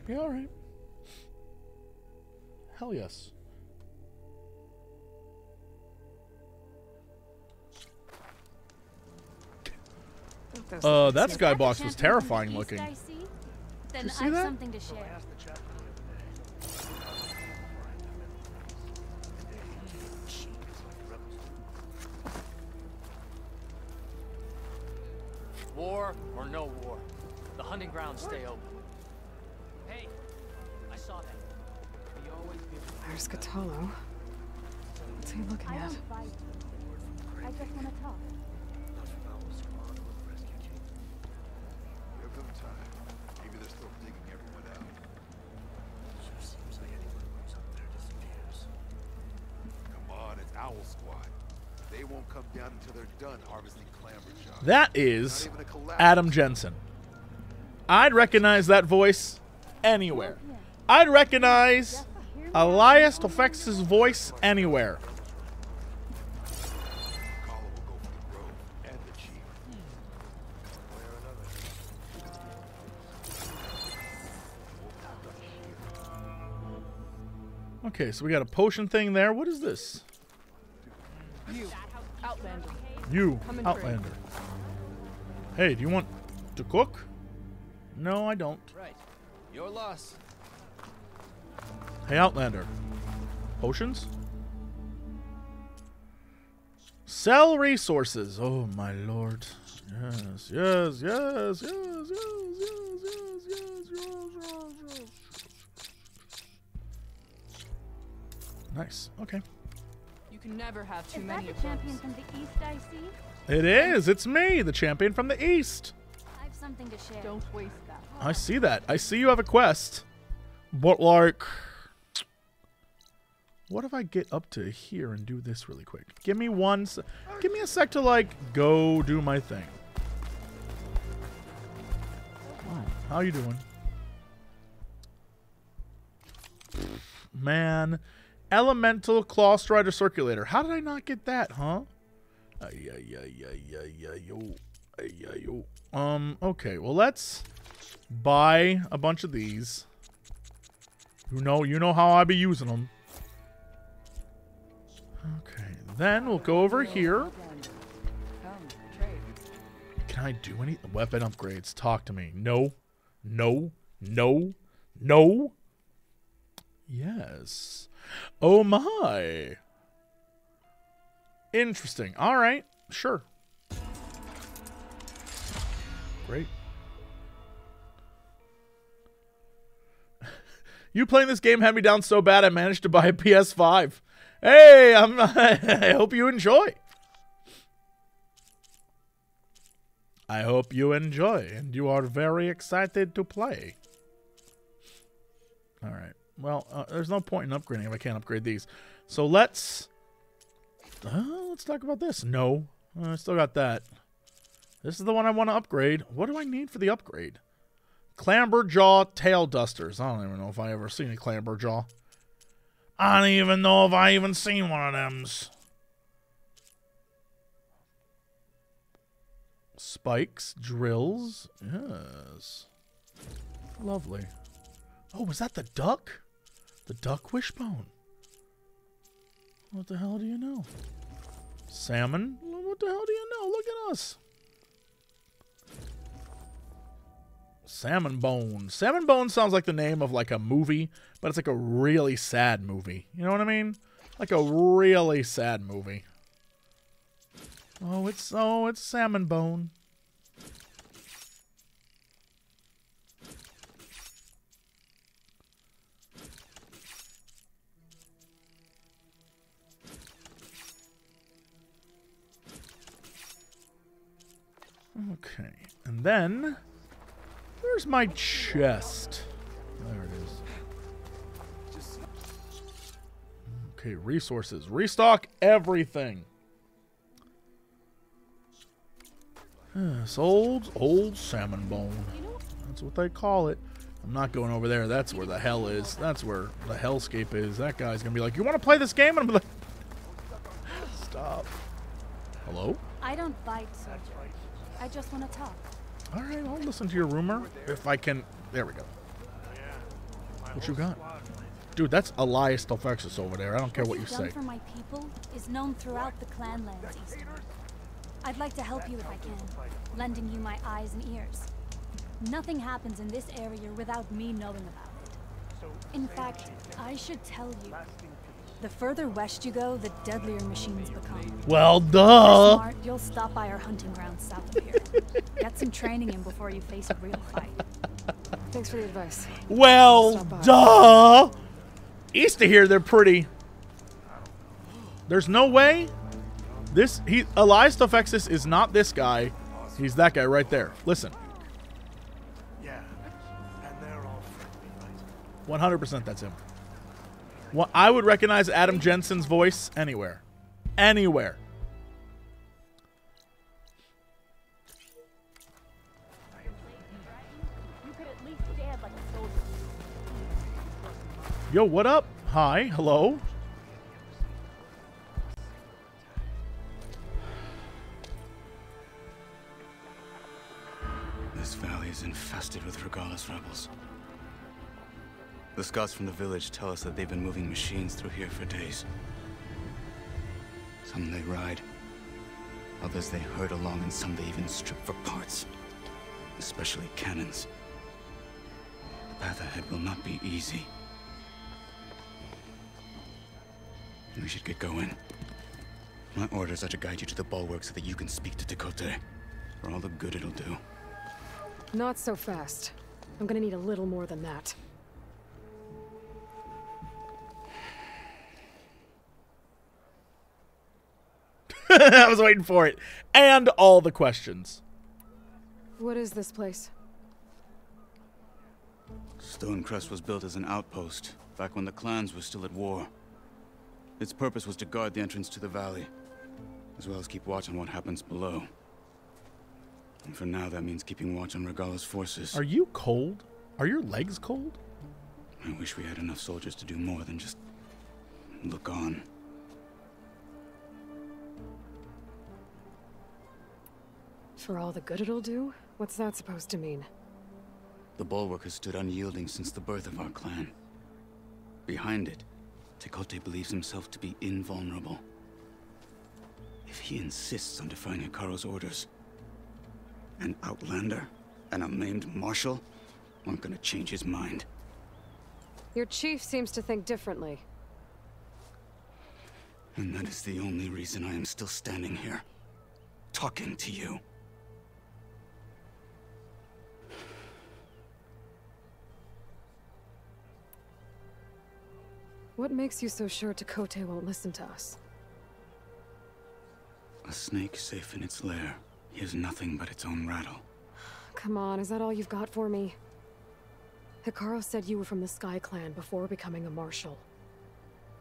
Yeah, alright. Hell yes. Uh, that Is skybox was terrifying looking. East I see? Then you see I've that? something to share. War or no war, the hunting grounds stay open. Hey, I saw that. We always give There's Kotallo. What's he looking I at? don't fight. I just want to talk. Give them time. Maybe they're still digging everyone out. Come on, it's Owl Squad. They won't come down until they're done harvesting clamberjaw. That is Not even a collapse. Adam Jensen. I'd recognize that voice anywhere. I'd recognize Elias Toufexis's voice anywhere. Kala will go for the grove and the chief. Okay, so we got a potion thing there. What is this? You, Outlander. You, Come and Outlander. Hey, do you want to cook? No, I don't. Right. Your loss. Hey, Outlander. Potions? Sell resources. Oh, my lord. Yes, yes, yes, yes, yes, yes, yes, yes, yes, yes, yes. Nice. Okay. You can never have too Is that many the of champion those. from the East I see? It is. It's me, the champion from the east. I have something to share. Don't waste that. I see that. I see you have a quest. But, like. What if I get up to here and do this really quick? Give me one. Se- give me a sec to, like, go do my thing. Oh, how you doing? Man. Elemental Claw Strider Circulator. How did I not get that, huh? Um, okay, well, let's buy a bunch of these. You know, you know how I be using them. Okay, then we'll go over here. Can I do any weapon upgrades? Talk to me. No, no, no, no. Yes. Oh my. Interesting. All right. Sure. Great. you playing this game had me down so bad I managed to buy a PS5. Hey, I'm I hope you enjoy. I hope you enjoy and you are very excited to play. All right. Well, uh, there's no point in upgrading if I can't upgrade these. So let's uh, let's talk about this. No, Uh, I still got that. This is the one I want to upgrade. What do I need for the upgrade? Clamberjaw tail dusters. I don't even know if I ever seen a clamberjaw. I don't even know if I even seen one of them's. Spikes, drills. Yes. Lovely. Oh, was that the duck? The duck wishbone. What the hell do you know? Salmon? What the hell do you know? Look at us. Salmon Bone. Salmon Bone sounds like the name of like a movie, but it's like a really sad movie. You know what I mean? Like a really sad movie. Oh, it's oh, it's Salmon Bone. Okay, and then where's my chest? There it is. Okay, resources. Restock everything. Yes, old, salmon bone. That's what they call it. I'm not going over there. That's where the hell is. That's where the hellscape is. That guy's gonna be like, "You want to play this game?" And I'm like, "Stop." Hello. I don't bite. I just want to talk. All right, I'll listen to your rumor if I can. There we go. What you got, dude? That's Elias Toufexis over there. I don't care what you say. for my people is known throughout the clanlands. I'd like to help you if I can, lending you my eyes and ears. Nothing happens in this area without me knowing about it. In fact, I should tell you. The further west you go, the deadlier machines become. Well, If you're duh. smart, you'll stop by our hunting grounds south of here. Get some training in before you face a real fight. Thanks for the advice. Well, Stop duh. East of here, they're pretty. There's no way. This he Elias Toufexis is not this guy. He's that guy right there. Listen. Yeah, and they're all friendly, right? 100% that's him. Well, I would recognize Adam Jensen's voice anywhere. Anywhere. Yo, what up? Hi, hello. This valley is infested with Regalla's rebels. The scouts from the village tell us that they've been moving machines through here for days. Some they ride, others they herd along, and some they even strip for parts. Especially cannons. The path ahead will not be easy. We should get going. My orders are to guide you to the bulwark so that you can speak to Tekotteh. For all the good it'll do. Not so fast. I'm gonna need a little more than that. I was waiting for it. And all the questions. What is this place? Stonecrest was built as an outpost, back when the clans were still at war. Its purpose was to guard the entrance to the valley, as well as keep watch on what happens below. And for now, that means keeping watch on Regalla's forces. Are you cold? Are your legs cold? I wish we had enough soldiers to do more than just look on. For all the good it'll do? What's that supposed to mean? The bulwark has stood unyielding since the birth of our clan. Behind it, Tekotteh believes himself to be invulnerable. If he insists on defying Hekarro's orders, an outlander and a maimed marshal aren't gonna change his mind. Your chief seems to think differently. And that is the only reason I am still standing here, talking to you. What makes you so sure Tekotteh won't listen to us? A snake safe in its lair hears nothing but its own rattle. Come on, is that all you've got for me? Hekarro said you were from the Sky Clan before becoming a marshal.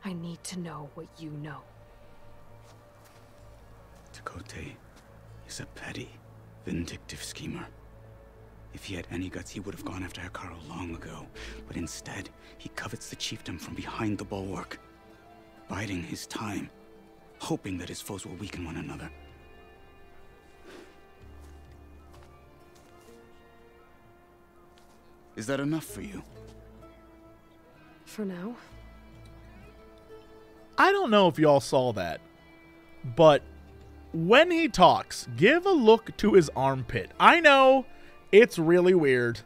I need to know what you know. Tekotteh is a petty, vindictive schemer. If he had any guts, he would have gone after Hekarro long ago. But instead, he covets the chiefdom from behind the bulwark, biding his time, hoping that his foes will weaken one another. Is that enough for you? For now? I don't know if y'all saw that, but when he talks, give a look to his armpit. I know it's really weird,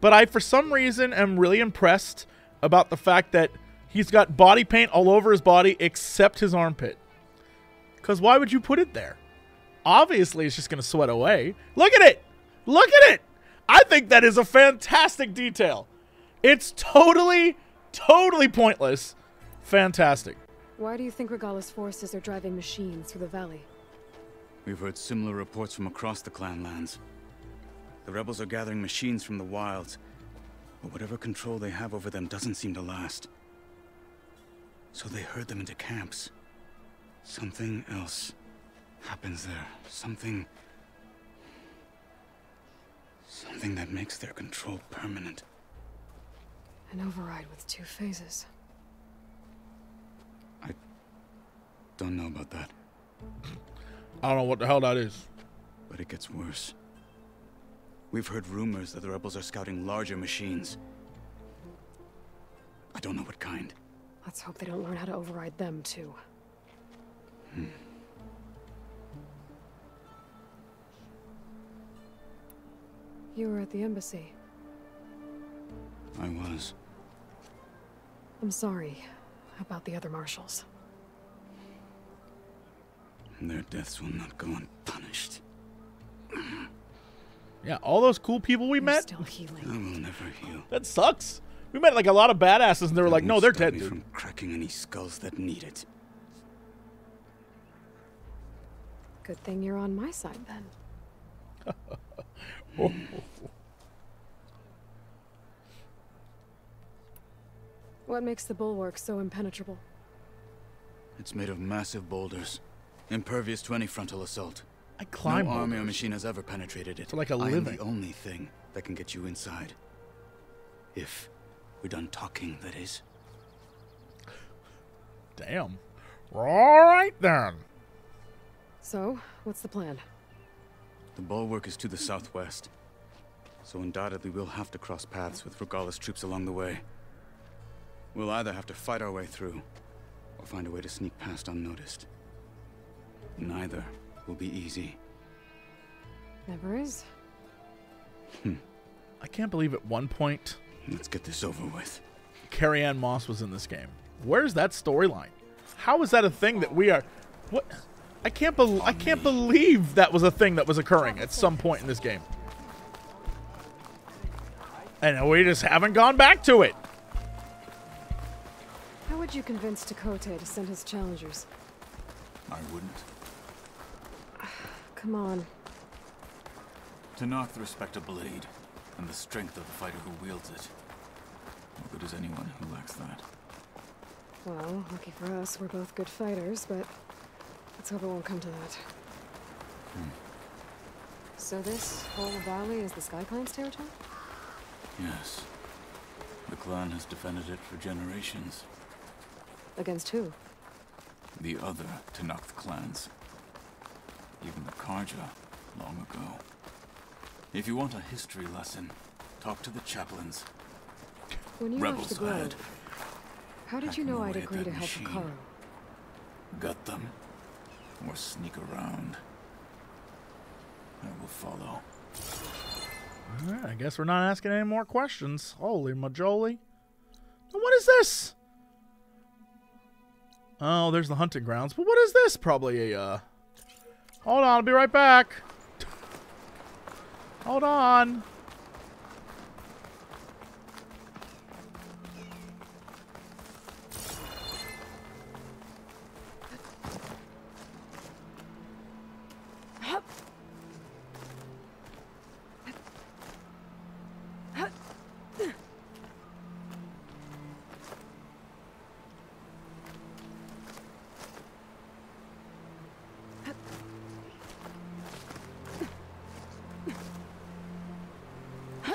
but I, for some reason, am really impressed about the fact that he's got body paint all over his body except his armpit. Because why would you put it there? Obviously, it's just going to sweat away. Look at it! Look at it! I think that is a fantastic detail. It's totally, totally pointless. Fantastic. Why do you think Regalla's forces are driving machines through the valley? We've heard similar reports from across the clan lands. The rebels are gathering machines from the wilds, but whatever control they have over them doesn't seem to last. So they herd them into camps. Something else happens there. Something... Something that makes their control permanent. An override with two phases. I don't know about that. I don't know what the hell that is. But it gets worse. We've heard rumors that the rebels are scouting larger machines. I don't know what kind. Let's hope they don't learn how to override them, too. Hmm. You were at the embassy. I was. I'm sorry about the other marshals. Their deaths will not go unpunished. Yeah, all those cool people we You're met. Still healing. I will never heal. That sucks. We met like a lot of badasses, and they were That like, "No, they're stop dead, me dude." from cracking any skulls that need it. Good thing you're on my side then. Hmm. What makes the bulwark so impenetrable? It's made of massive boulders, impervious to any frontal assault. I climb No army or machine has ever penetrated it. For like a I am the only thing that can get you inside. If we're done talking, that is. Damn. All right then. So, what's the plan? The bulwark is to the southwest. So undoubtedly we'll have to cross paths with Regalla's troops along the way. We'll either have to fight our way through, or find a way to sneak past unnoticed. Neither will be easy. Never is. Hmm. I can't believe at one point Let's get this over with. Carrie-Anne Moss was in this game. Where's that storyline? How is that a thing that we are? What? I can't bel I can't believe that was a thing that was occurring at some point in this game. And we just haven't gone back to it. How would you convince Tekotteh to send his challengers? I wouldn't. Come on. To knock the respect of blade and the strength of the fighter who wields it. What good is anyone who lacks that? Well, lucky for us, we're both good fighters, but let's hope it won't come to that. Hmm. So this whole valley is the Sky Clan's territory? Yes. The clan has defended it for generations. Against who? The other Tenakth clans. Even the Carja, long ago. If you want a history lesson, talk to the chaplains. When you Rebels left the ahead. Grove, how did you know I'd agree to help machine. Hekarro? Gut them. Or sneak around. I will follow. All right, I guess we're not asking any more questions. Holy majoli. What is this? Oh, there's the hunting grounds. But what is this? Probably a, uh... Hold on, I'll be right back. Hold on.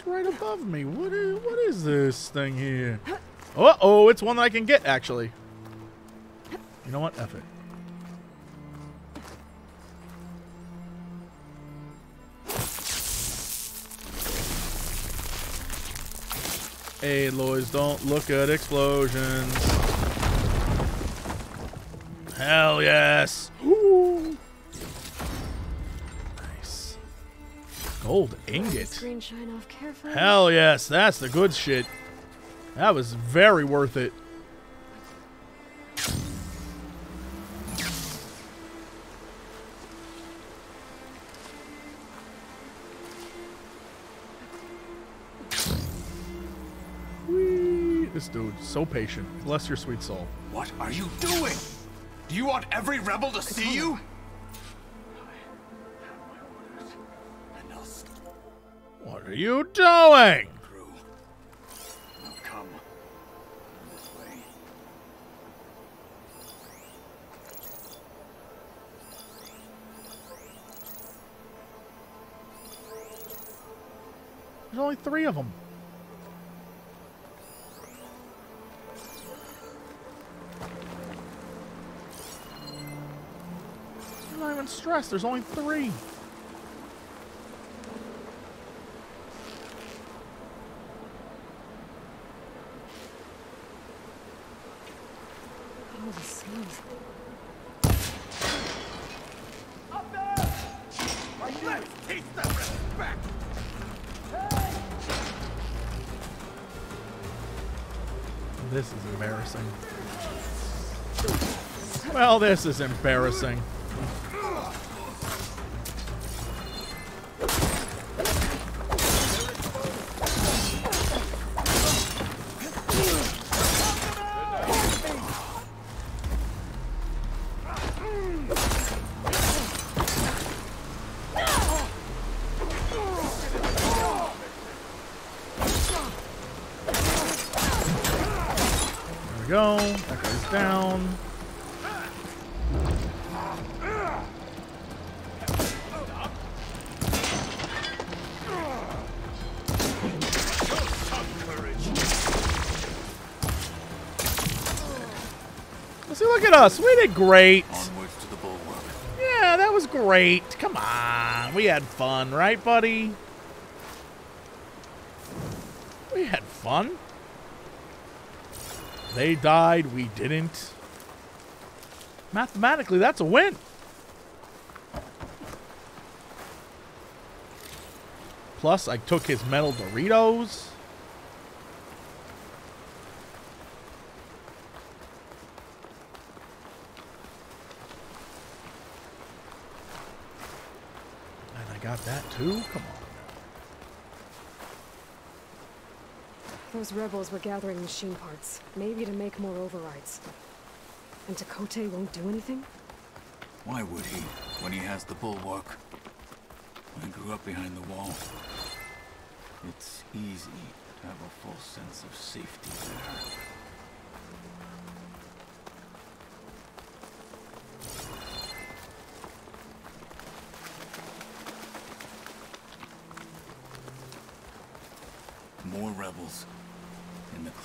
It's right above me. What is, what is this thing here? Uh-oh, it's one that I can get, actually. You know what? F it. Hey, Lois, don't look at explosions. Hell yes. Ooh. Nice. Gold ingot. Screen shine off carefully. Hell yes, that's the good shit. That was very worth it. Whee! This dude's so patient. Bless your sweet soul. What are you doing? Do you want every rebel to see you? What are you doing? Only three of them. I'm not even stressed. There's only three. Well, this is embarrassing. Great. To the. Yeah, that was great. Come on. We had fun, right, buddy? We had fun. They died, we didn't. Mathematically, that's a win. Plus, I took his metal Doritos. And I got that too? Come on. Those rebels were gathering machine parts, maybe to make more overrides. And Tekotteh won't do anything? Why would he, when he has the bulwark? I grew up behind the wall. It's easy to have a false sense of safety there. More rebels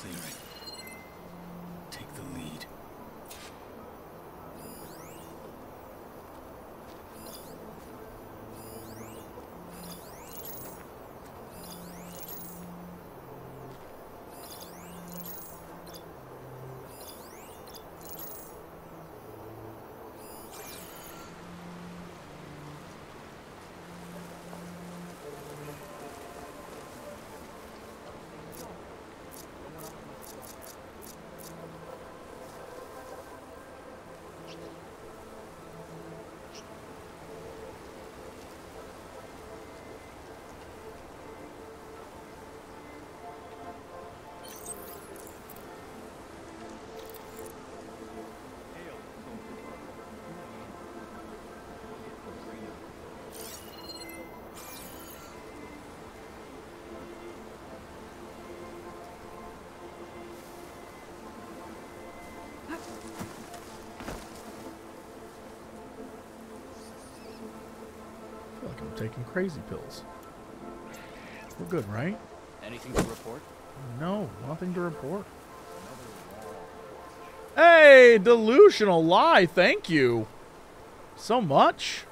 in I'm taking crazy pills. We're good, right? Anything to report? No, nothing to report. Hey, delusional lie. Thank you so much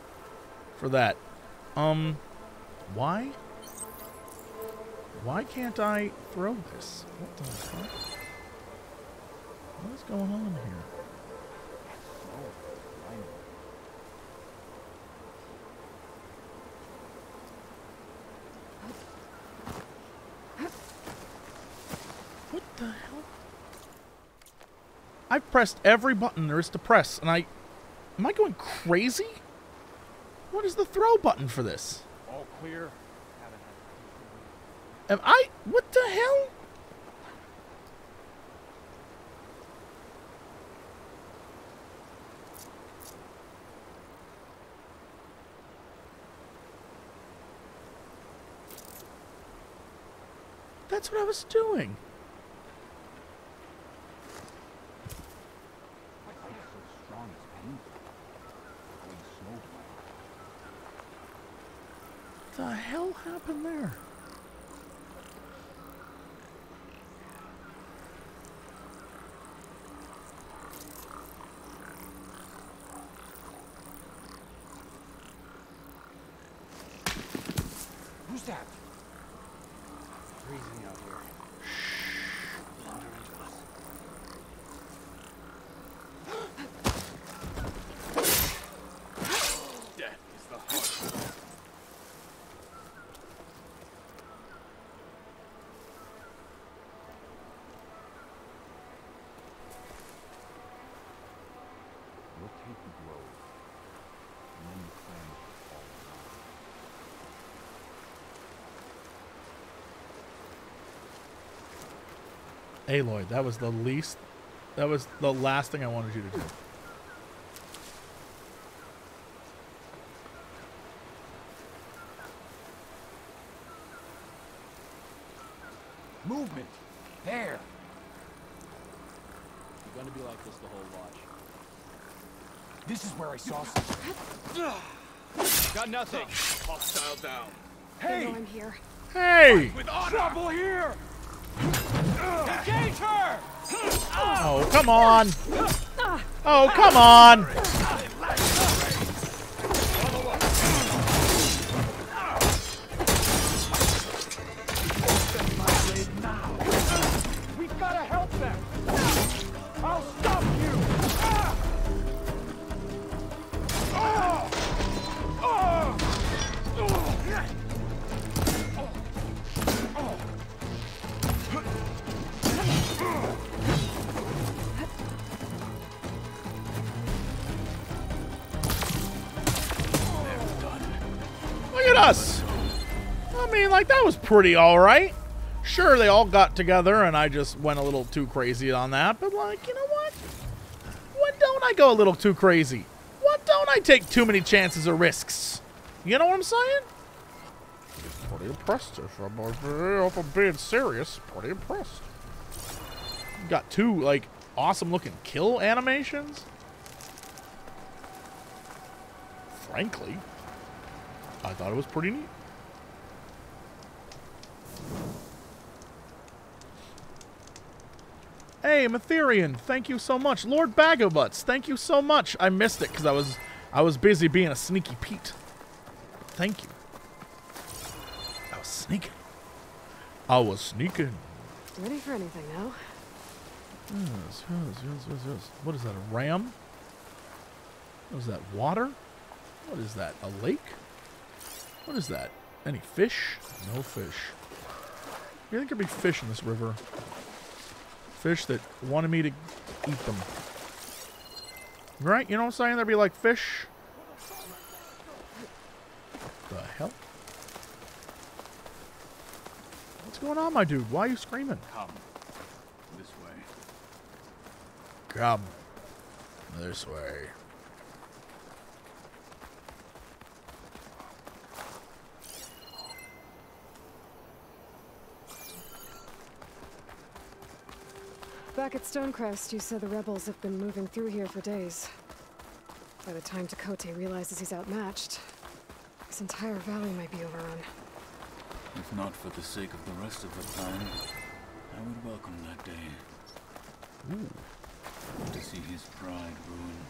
for that. Um, why? Why can't I throw this? What the fuck? What is going on here? What the hell? I've pressed every button there is to press, and I... Am I going crazy? What is the throw button for this? All clear. Am I... What the hell? That's what I was doing. What the hell happened there? that? Freezing out here. Death is the heart. Locate the grove. And then the clan will fall around. Aloy, that was the least. That was the last thing I wanted you to do. Movement! There! You're gonna be like this the whole watch. This is where I saw something. Got nothing. Hostile down. Hey! I'm here. Hey! With trouble here! Engage her! Oh, come on! Oh, come on! Like, that was pretty alright. Sure, they all got together and I just went a little too crazy on that, but, like, you know what? When don't I go a little too crazy? What don't I take too many chances or risks? You know what I'm saying? Pretty impressed. If I'm, if I'm being serious, pretty impressed. Got two, like, awesome looking kill animations. Frankly, I thought it was pretty neat. Hey, Matherian, thank you so much. Lord Bagobutts, thank you so much. I missed it because I was I was busy being a sneaky Pete. Thank you. I was sneaking. I was sneaking. Ready for anything now? Yes, yes, yes, yes, yes. What is that, a ram? What is that, water? What is that, a lake? What is that? Any fish? No fish. You think there'd be fish in this river? Fish that wanted me to eat them. Right? You know what I'm saying? There'd be like fish. What The hell? What's going on, my dude? Why are you screaming? Come. This way. Come. This way. Back at Stonecrest, you said the rebels have been moving through here for days. By the time Tekotteh realizes he's outmatched, this entire valley might be overrun. If not for the sake of the rest of the clan, I would welcome that day. To see his pride ruined.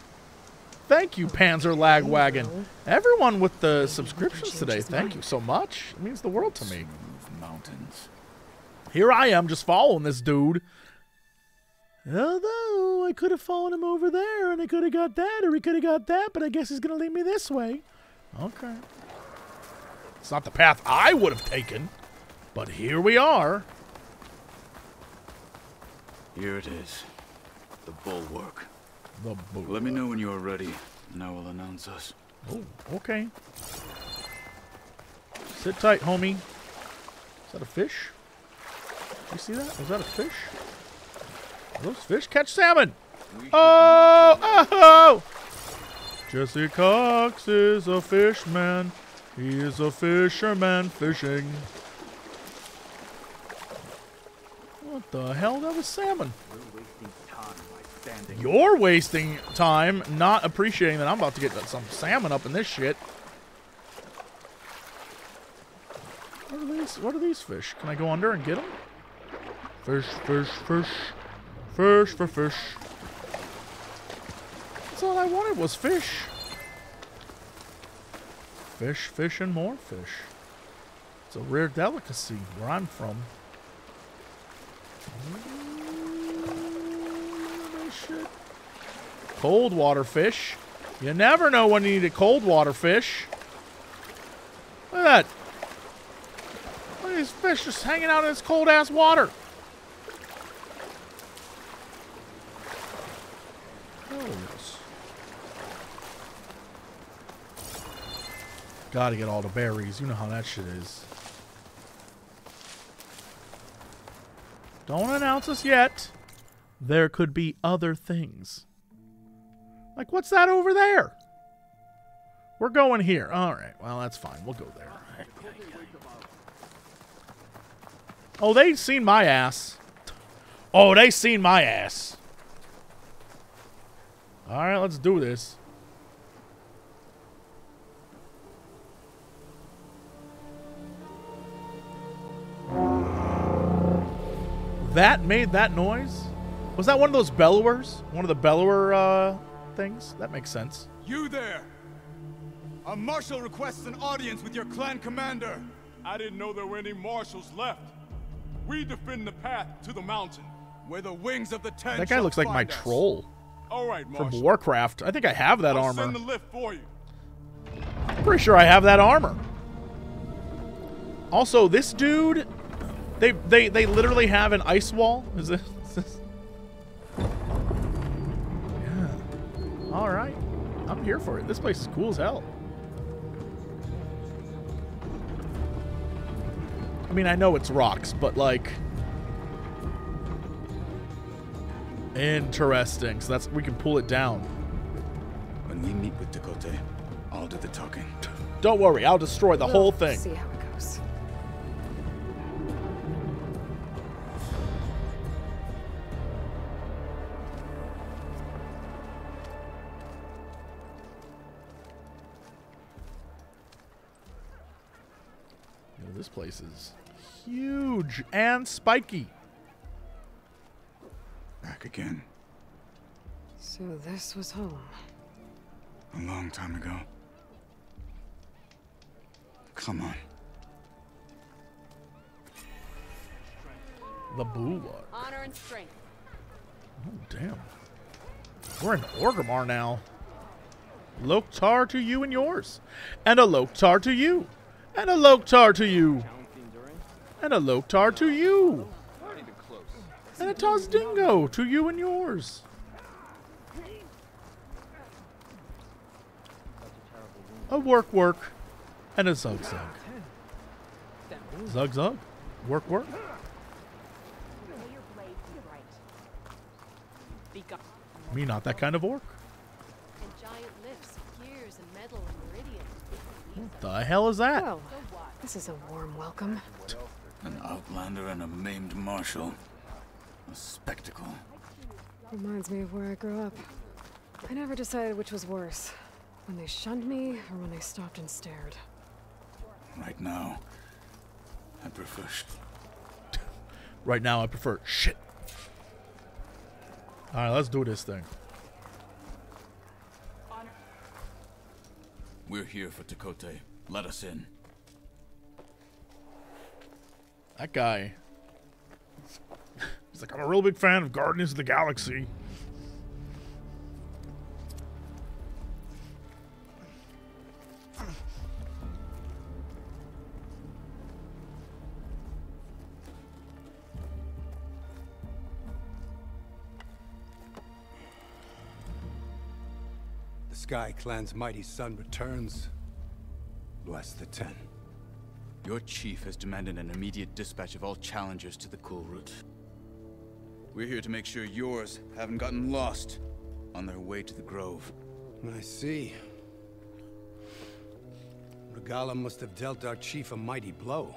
Thank you, Panzer oh, Lagwagon. Everyone with the subscriptions today, thank you so much. It means the world to me. mountains. Here I am just following this dude. Although I could have followed him over there and I could have got that or he could have got that, but I guess he's going to lead me this way. Okay. It's not the path I would have taken, but here we are. Here it is. The bulwark. The bulwark. Let me know when you are ready, and I will announce us. Oh, okay. Sit tight, homie. Is that a fish? You see that? Was that a fish? Those fish catch salmon? Oh, oh! Jesse Cox is a fishman. He is a fisherman fishing. What the hell? That was salmon. You're wasting time not appreciating that I'm about to get some salmon up in this shit. What are these? What are these fish? Can I go under and get them? Fish, fish, fish, fish for fish. That's all I wanted was fish. Fish, fish, and more fish. It's a rare delicacy where I'm from. Cold water fish. You never know when you need a cold water fish. Look at that. Look at these fish just hanging out in this cold ass water. Gotta get all the berries. You know how that shit is. Don't announce us yet. There could be other things. Like, what's that over there? We're going here. All right. Well, that's fine. We'll go there. Oh, they seen my ass. Oh, they seen my ass. All right, let's do this. That made that noise? Was that one of those bellowers? One of the bellower uh, things? That makes sense. You there! A marshal requests an audience with your clan commander. I didn't know there were any marshals left. We defend the path to the mountain. Where the wings of the ten That guy looks like my us. troll. All right, Marshal. From Warcraft. I think I have that I'll armor. send the lift for you. Pretty sure I have that armor. Also, this dude, they they they literally have an ice wall. Is this? Is this? Yeah. All right. I'm here for it. This place is cool as hell. I mean, I know it's rocks, but like interesting. So that's we can pull it down. When we meet with Tekotteh, I'll do the talking. Don't worry, I'll destroy the We'll whole thing. See how it goes. Yo, this place is huge and spiky. Back again. So this was home. A long time ago. Come on. The bulwark. Honor and strength. Oh, damn. We're in Orgrimmar now. Loktar to you and yours. And a Loktar to you. And a Loktar to you. And a Loktar to you. And a toss dingo to you and yours. A work work. And a zug zug. Zug zug. Work work. Me not that kind of orc. Giant lifts, gears, and metal and meridian. What the hell is that? Well, this is a warm welcome. An outlander and a maimed marshal. A spectacle. Reminds me of where I grew up. I never decided which was worse. When they shunned me, or when they stopped and stared. Right now, I prefer sh- Right now, I prefer shit. All right, let's do this thing. We're here for Tekotteh. Let us in. That guy. He's like, I'm a real big fan of Guardians of the Galaxy. The Sky Clan's mighty son returns. Bless the Ten. Your chief has demanded an immediate dispatch of all challengers to the Kulrut. We're here to make sure yours haven't gotten lost on their way to the Grove. I see. Regalla must have dealt our chief a mighty blow.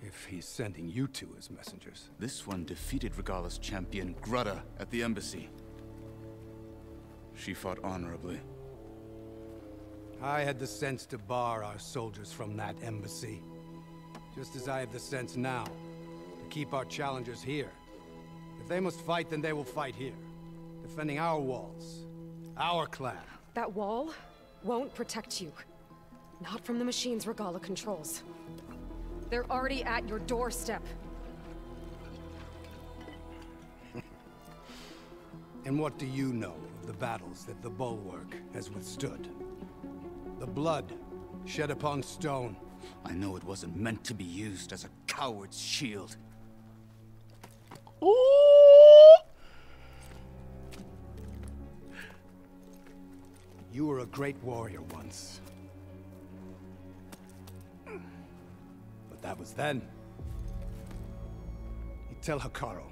If he's sending you two as messengers. This one defeated Regalla's champion, Grudda, at the embassy. She fought honorably. I had the sense to bar our soldiers from that embassy. Just as I have the sense now to keep our challengers here. If they must fight, then they will fight here. Defending our walls. Our clan. That wall won't protect you. Not from the machines Regalla controls. They're already at your doorstep. And what do you know of the battles that the Bulwark has withstood? The blood shed upon stone. I know it wasn't meant to be used as a coward's shield. You were a great warrior once. But that was then. You tell Hekarro,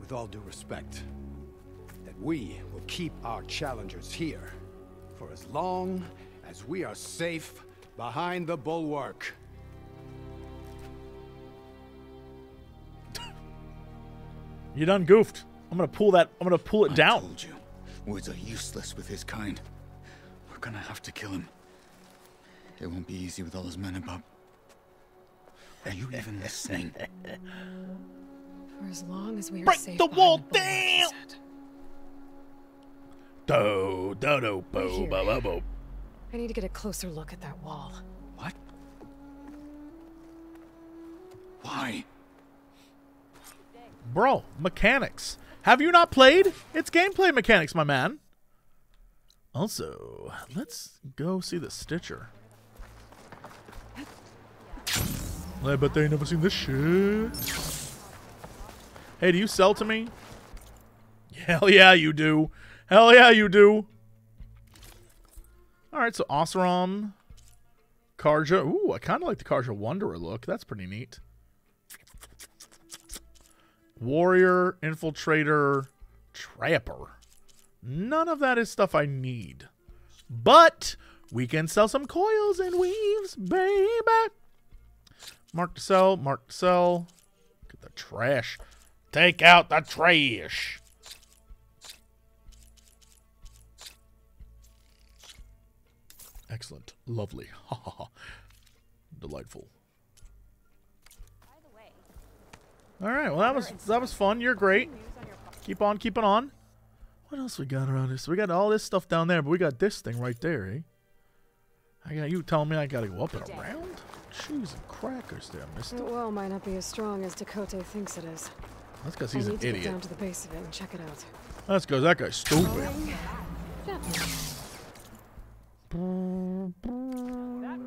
with all due respect, that we will keep our challengers here for as long as we are safe behind the bulwark. You done goofed. I'm gonna pull that. I'm gonna pull it I down. told you, Woods are useless with his kind. We're gonna have to kill him. It won't be easy with all his men about. Are you even listening? For as long as we are Break safe the wall bulwark, he down! Do do do bo Here. bo bo bo. I need to get a closer look at that wall. What? Why? Bro, mechanics. Have you not played? It's gameplay mechanics, my man. Also, let's go see the Stitcher. I bet they ain't never seen this shit. Hey, do you sell to me? Hell yeah, you do. Hell yeah, you do. All right, so Oseram, Carja. Ooh, I kind of like the Carja Wanderer look. That's pretty neat. Warrior, Infiltrator, Trapper. None of that is stuff I need. But we can sell some coils and weaves, baby. Mark to sell, mark to sell. Get the trash. Take out the trash. Excellent. Lovely. Ha ha ha. Delightful. All right. Well, that was that was fun. You're great. Keep on keeping on. What else we got around here? So we got all this stuff down there, but we got this thing right there, eh? I got you telling me I gotta go up and around? Cheese and crackers there, mister. The well might not be as strong as Tekotteh thinks it is. That's because I he's need an to get idiot. down to the base of it and check it out. That's because that guy's stupid. That That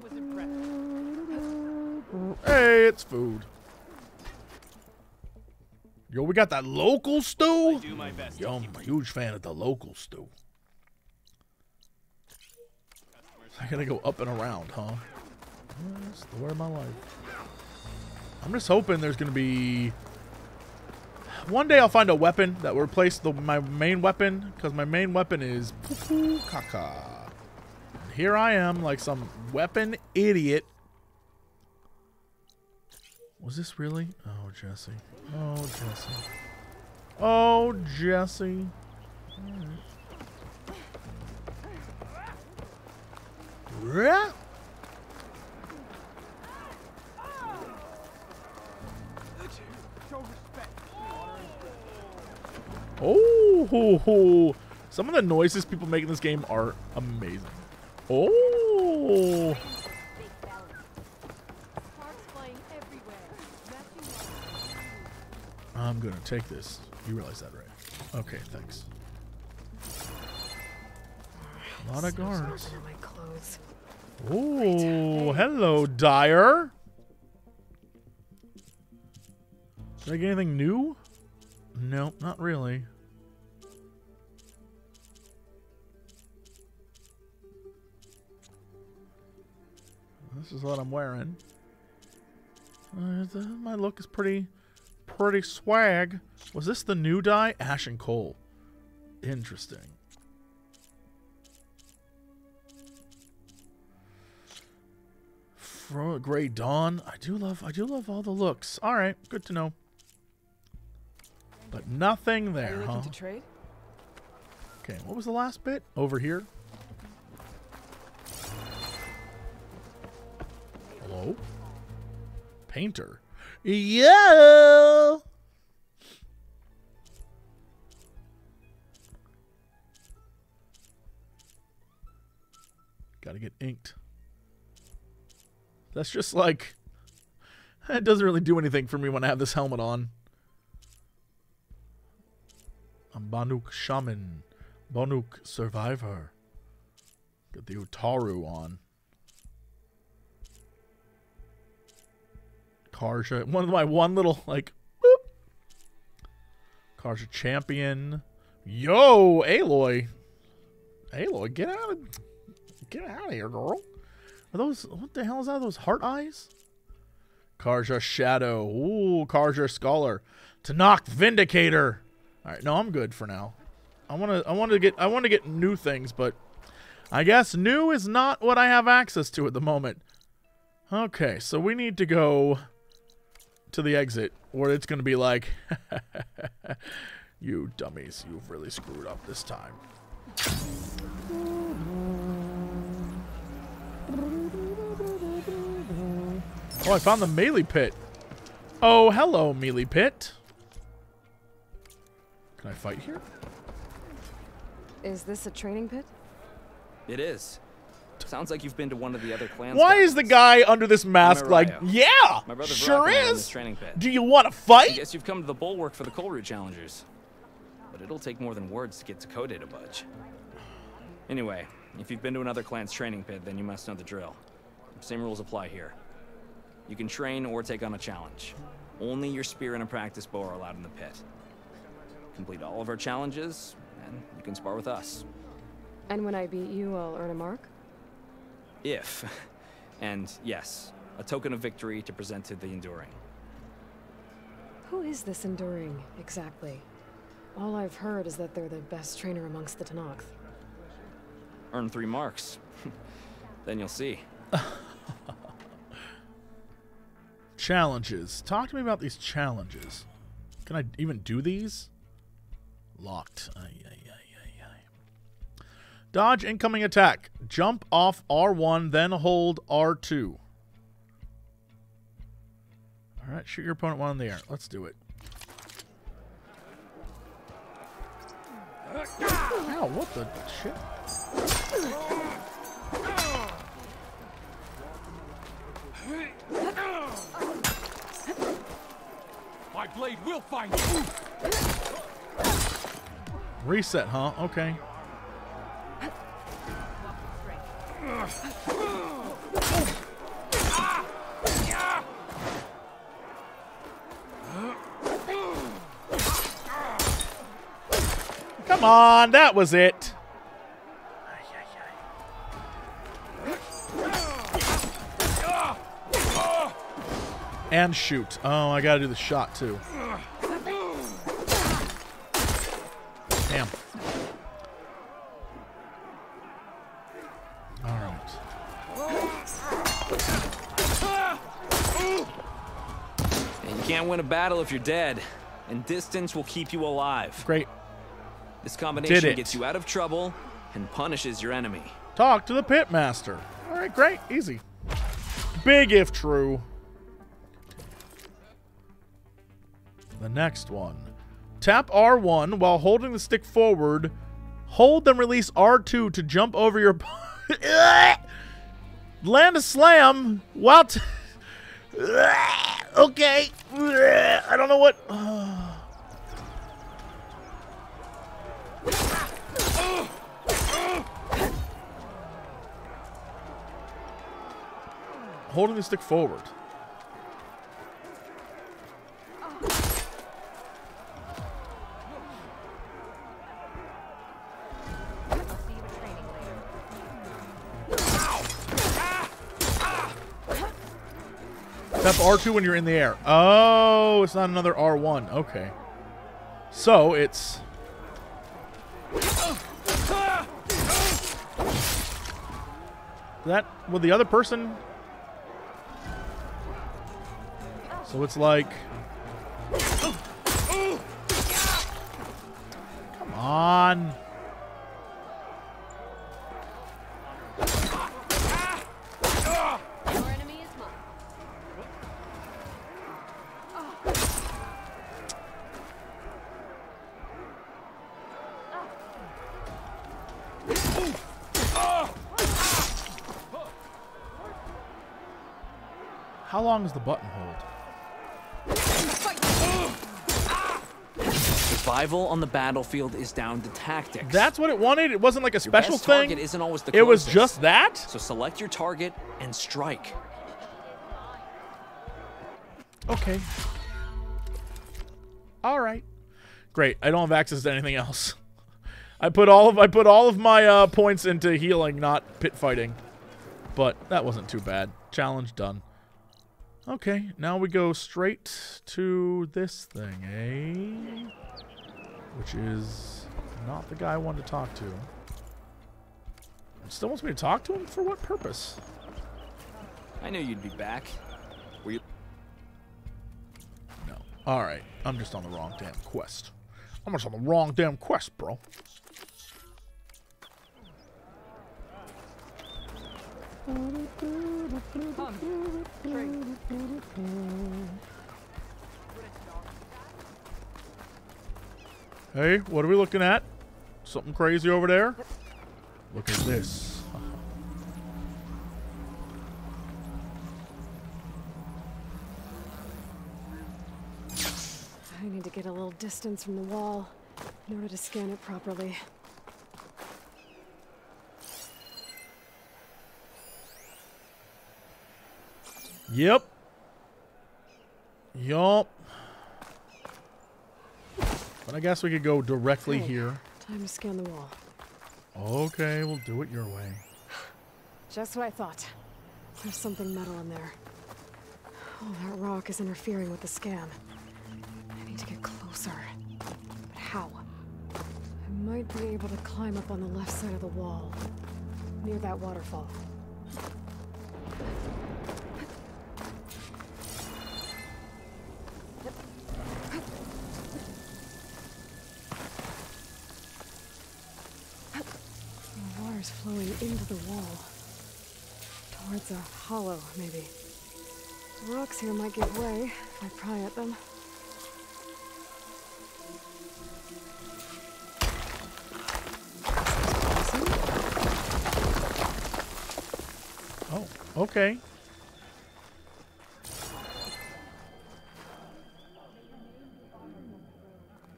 was impressive. Hey, it's food. Yo, we got that local stew. do my best Yo, I'm a huge fan of the local stew. I gotta go up and around, huh? That's the way of my life. I'm just hoping there's gonna be. One day I'll find a weapon that will replace the, my main weapon, because my main weapon is poo poo caca. And Here I am, like some weapon idiot. Was this really? Oh, Jesse. Oh, Jesse. Oh, Jesse. Alright. Oh, ho, ho. some of the noises people make in this game are amazing. Oh, I'm gonna take this. You realize that, right? Okay, thanks. A lot of guards. Oh, hello, Dyer. Did I get anything new? No, not really. This is what I'm wearing. Uh, my look is pretty, pretty swag. Was this the new dye? Ash and coal. Interesting. Fro Gray Dawn. I do love I do love all the looks. Alright, good to know. But nothing there, huh? to trade? Okay, what was the last bit? Over here. Hello? Painter. Yeah. Gotta get inked. That's just like It doesn't really do anything for me when I have this helmet on. I'm Banuk Shaman. Banuk Survivor. Got the Utaru on. Carja. One of my one little, like, boop. Carja Champion. Yo, Aloy. Aloy, get out of get out of here, girl. Are those what the hell is that? Those heart eyes? Carja Shadow. Ooh, Carja Scholar. Tenakth Vindicator. Alright, no, I'm good for now. I wanna I wanna get I wanna get new things, but I guess new is not what I have access to at the moment. Okay, so we need to go to the exit where it's gonna be like You dummies, you've really screwed up this time. Oh, I found the melee pit. Oh, hello, melee pit. Can I fight here? Is this a training pit? It is. Sounds like you've been to one of the other clans. Why is the guy under this mask like, yeah, My brother sure Brock and I run is. training pit. Do you want to fight? I guess you've come to the bulwark for the Kulrut challengers. But it'll take more than words to get Tekotteh to budge. Anyway, if you've been to another clan's training pit, then you must know the drill. Same rules apply here. You can train or take on a challenge. Only your spear and a practice bow are allowed in the pit. Complete all of our challenges, and you can spar with us. And when I beat you, I'll earn a mark? If. And yes, a token of victory to present to the Enduring. Who is this Enduring, exactly? All I've heard is that they're the best trainer amongst the Tenakth. Earn three marks. then you'll see. Challenges. Talk to me about these challenges. Can I even do these? Locked. Ay, ay. Dodge incoming attack. Jump off R1, then hold R2. All right, shoot your opponent while in the air. Let's do it. Ow, what the shit? My blade will find you. Reset, huh? Okay. Come on, that was it. And shoot. Oh, I gotta do the shot too. Win a battle if you're dead. And distance will keep you alive. Great. This combination gets you out of trouble and punishes your enemy. Talk to the pitmaster. Alright, great. Easy. Big if true. The next one. Tap R1 while holding the stick forward. Hold then release R2 to jump over your. Land a slam while. Okay. I don't know what. Holding the stick forward. Tap R2 when you're in the air. Oh, it's not another R1. Okay. So it's. That. Will the other person. So it's like. Come on. long is the button hold? Survival on the battlefield is down to tactics. That's what it wanted. It wasn't like a special thing. isn't always the closest. It was just that. So select your target and strike. Okay. All right. Great. I don't have access to anything else. I put all of I put all of my uh, points into healing, not pit fighting. But that wasn't too bad. Challenge done. Okay, now we go straight to this thing, eh? Which is not the guy I wanted to talk to. Still wants me to talk to him? For what purpose? I knew you'd be back. Were you? No. All right. I'm just on the wrong damn quest. I'm just on the wrong damn quest, bro. Hey, what are we looking at? Something crazy over there? Look at this. I need to get a little distance from the wall in order to scan it properly. Yep. Yup. But I guess we could go directly Okay, here. Time to scan the wall. Okay, we'll do it your way. Just what I thought. There's something metal in there. Oh, that rock is interfering with the scan. I need to get closer. But how? I might be able to climb up on the left side of the wall, near that waterfall. Flowing into the wall. Towards a hollow, maybe. The rocks here might give way if I pry at them. Oh, okay.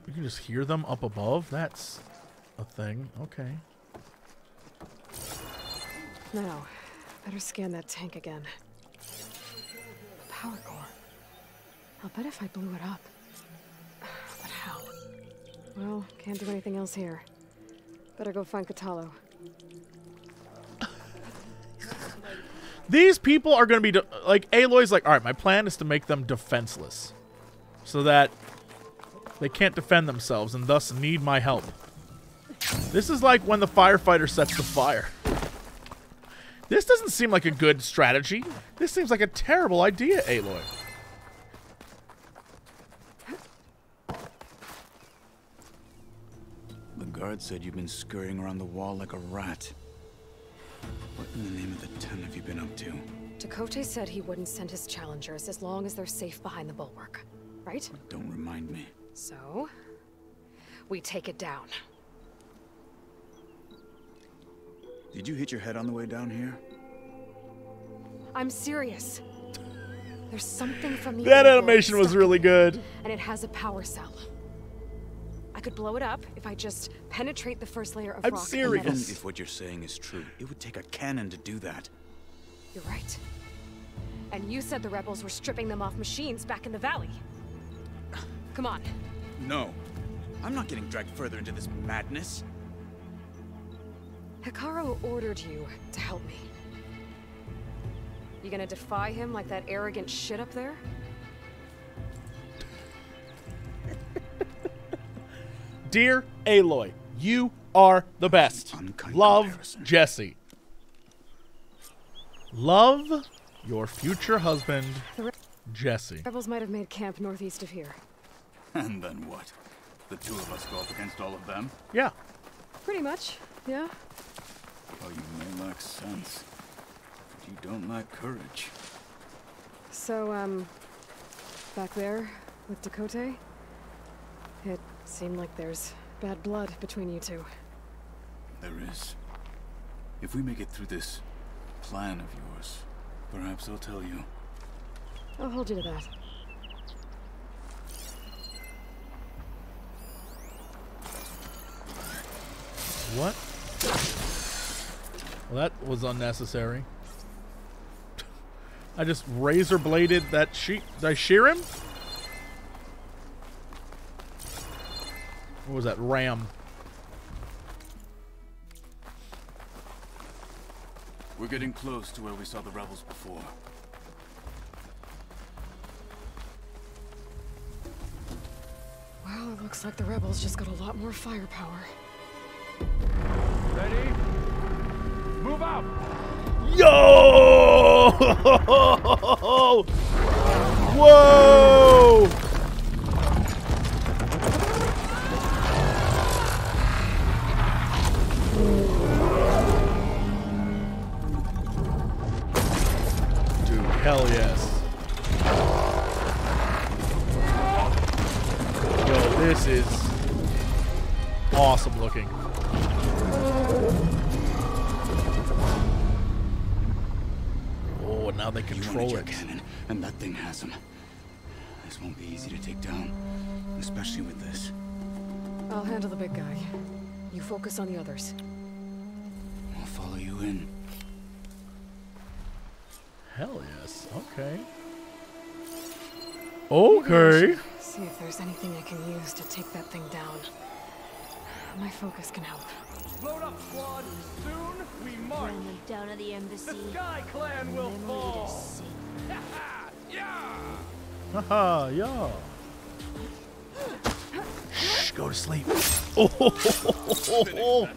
You can just hear them up above? That's a thing. Okay. No, better scan that tank again. Power core. I'll bet if I blew it up. But how? Well, can't do anything else here. Better go find Kotallo. These people are going to be, like, Aloy's like, all right, my plan is to make them defenseless. So that they can't defend themselves and thus need my help. This is like when the firefighter sets the fire. This doesn't seem like a good strategy. This seems like a terrible idea, Aloy. The guard said you've been scurrying around the wall like a rat. What in the name of the ten have you been up to? Tekotteh said he wouldn't send his challengers as long as they're safe behind the bulwark. Right? Don't remind me. So, we take it down. Did you hit your head on the way down here? I'm serious. There's something from the That animation was really good. And it has a power cell. I could blow it up if I just penetrate the first layer of I'm rock. and serious. metal. Even if what you're saying is true, it would take a cannon to do that. You're right. And you said the rebels were stripping them off machines back in the valley. Come on. No. I'm not getting dragged further into this madness. Hekarro ordered you to help me. You gonna defy him like that arrogant shit up there? Dear Aloy, you are the best. Love, Jesse. Love your future husband, Jesse. rebels might have made camp northeast of here. And then what? The two of us go up against all of them? Yeah. Pretty much, yeah. Oh, you may lack sense, but you don't lack courage. So, um, back there with Tekotteh, it seemed like there's bad blood between you two. There is. If we make it through this plan of yours, perhaps I'll tell you. I'll hold you to that. What? Well, that was unnecessary. I just razor bladed that sheep. Did I shear him? What was that? Ram. We're getting close to where we saw the rebels before. Well, it looks like the rebels just got a lot more firepower. Ready? Move out! Yo! Whoa! Dude, hell yes. Yo, this is awesome looking. Now they You control wanted your it. cannon, and that thing has him. This won't be easy to take down, especially with this. I'll handle the big guy. You focus on the others. I'll follow you in. Hell yes. Okay. Okay. See if there's anything I can use to take that thing down. My focus can help. Load up, squad. Soon we march. Bring them down to the embassy. The Sky Clan will fall. yeah. Haha, yeah. Shh, go to sleep. Oh,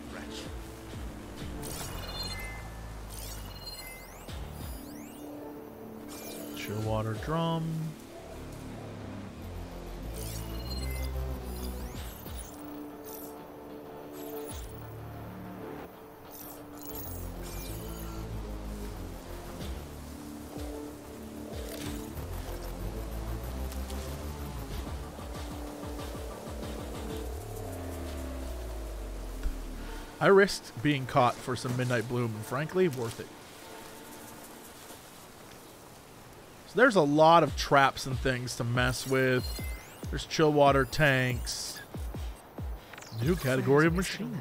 Chill water drum. I risked being caught for some Midnight Bloom, and frankly, worth it. So there's a lot of traps and things to mess with. There's chill water tanks. New category of machine.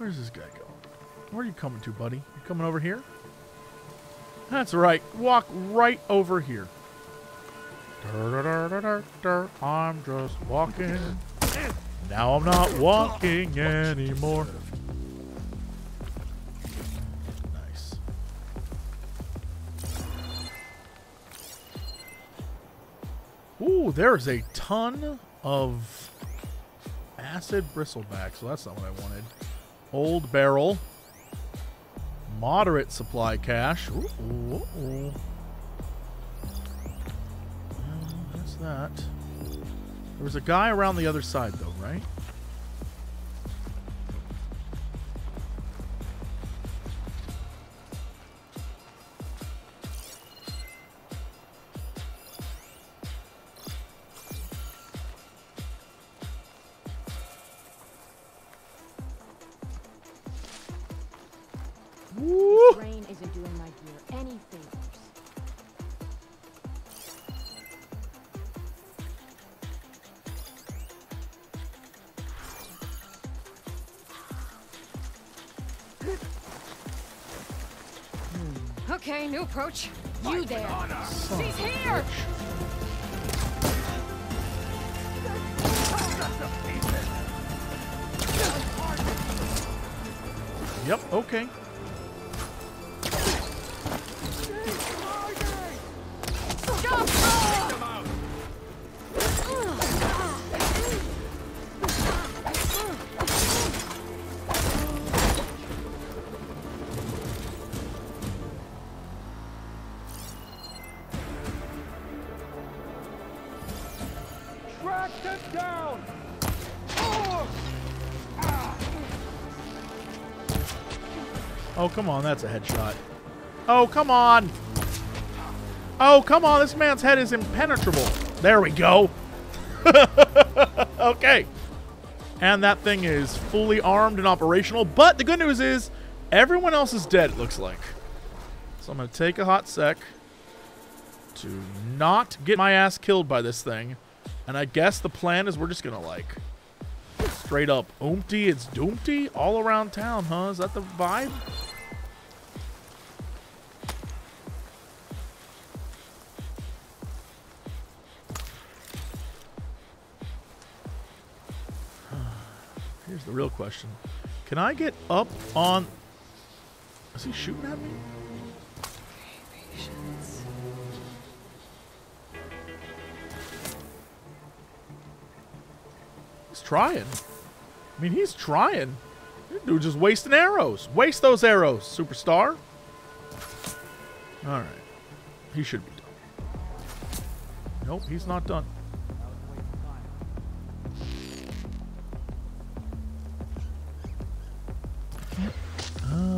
Where's this guy going? Where are you coming to, buddy? You coming over here? That's right. Walk right over here. Dur, dur, dur. I'm just walking. Now I'm not walking anymore. Nice. Ooh, there's a ton of acid bristleback, so that's not what I wanted. Old barrel. Moderate supply cache. Ooh, ooh, ooh. That? There was a guy around the other side, though, right? Approach. Come on, that's a headshot. Oh, come on! Oh, come on. This man's head is impenetrable. There we go. okay. And that thing is fully armed and operational. But the good news is everyone else is dead, it looks like. So I'm going to take a hot sec to not get my ass killed by this thing. And I guess the plan is we're just going to, like, straight up oompty, it's doompty all around town, huh? Is that the vibe? Real question. Can I get up on... Is he shooting at me? He's trying. I mean, he's trying. dude just wasting arrows. Waste those arrows, superstar. All right. He should be done. Nope, he's not done.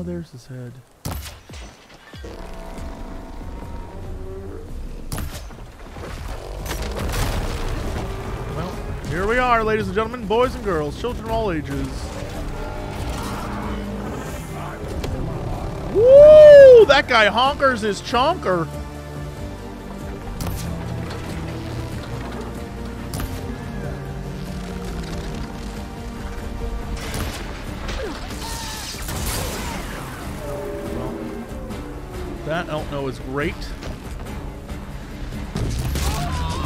There's his head. Well, here we are, ladies and gentlemen, boys and girls, children of all ages. Woo! That guy honkers his chonker. That I don't know is great.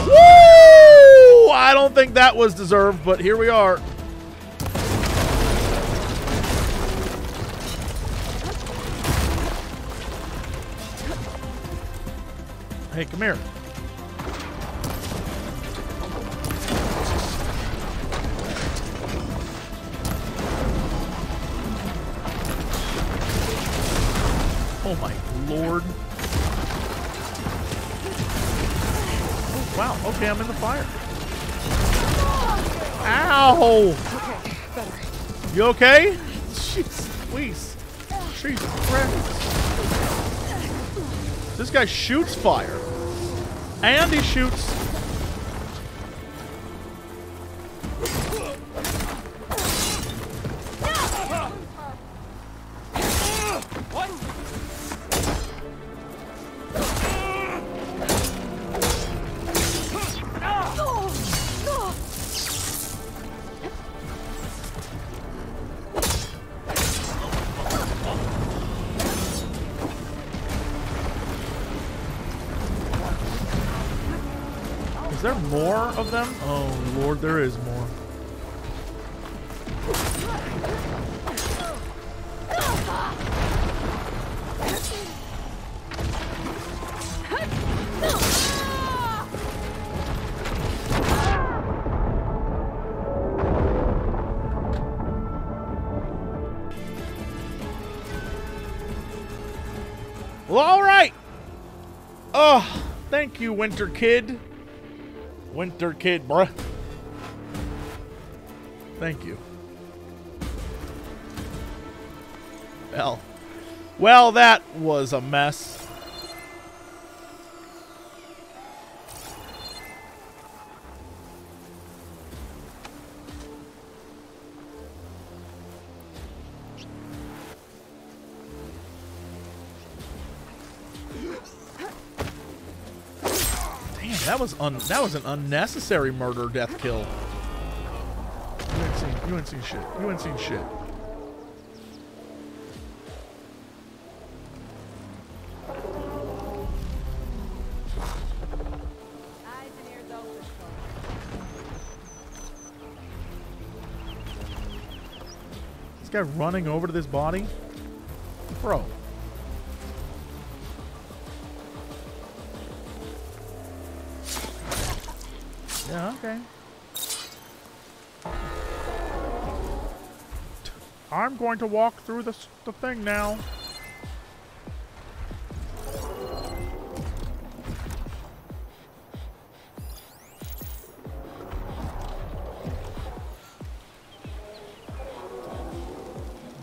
Woo! I don't think that was deserved, but here we are. Hey, come here. Oh my lord. Wow, okay, I'm in the fire. Ow! Okay, better. You okay? Jeez, please. Jesus Christ. This guy shoots fire. And he shoots. Winter Kid. Winter Kid, bruh. Thank you. Well, well, that was a mess. Was un that was an unnecessary murder death kill. You ain't seen you ain't seen shit. You ain't seen shit. This guy running over to this body? Bro. Yeah, okay. I'm going to walk through the, the thing now.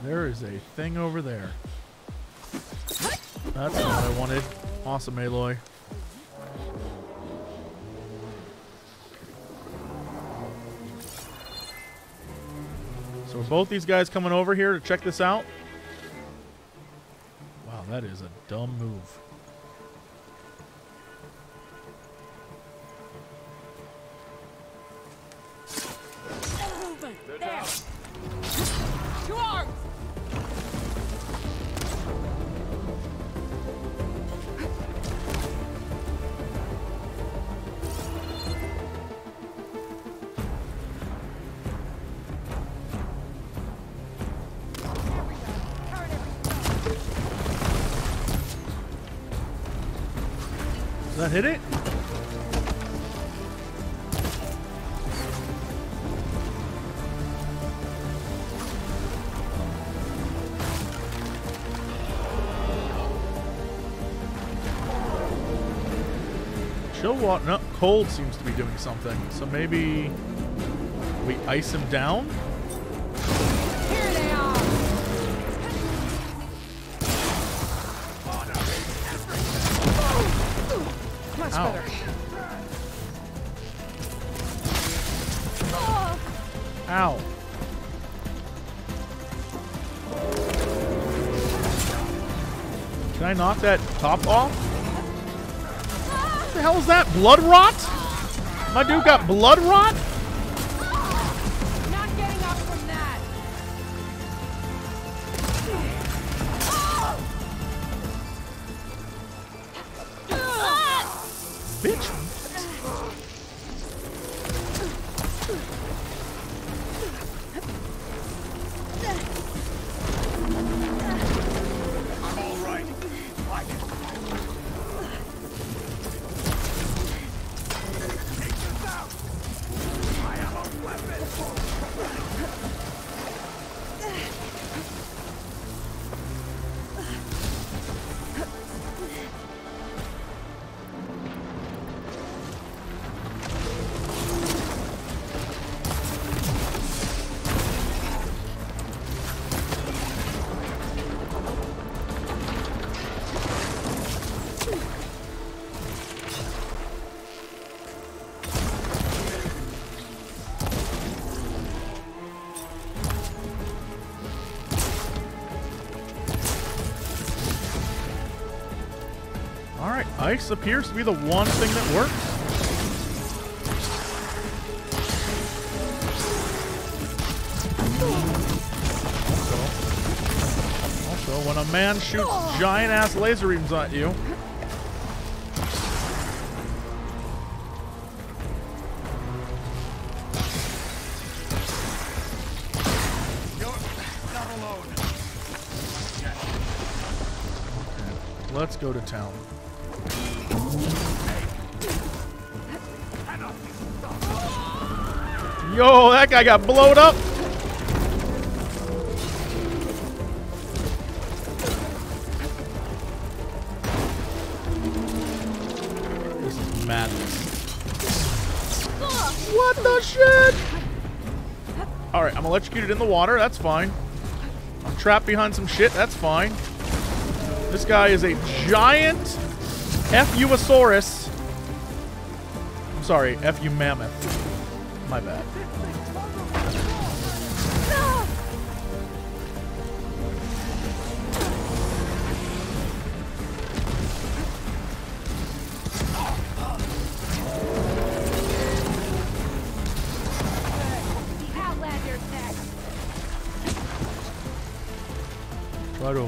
There is a thing over there. That's what I wanted. Awesome, Aloy. Are both these guys coming over here to check this out? Wow, that is a dumb move. Water, no, cold seems to be doing something. So maybe we ice him down? Here they are. Much Ow. better. Ow. Can I knock that top off? What the hell is that? Blood rot? My dude got blood rot? Ice appears to be the one thing that works. Also, also when a man shoots giant ass laser beams at you, let's go to town. Guy got blowed up. This is madness. What the shit? Alright, I'm electrocuted in the water. That's fine. I'm trapped behind some shit. That's fine. This guy is a giant F-Uosaurus. I'm sorry, F-U mammoth. My bad.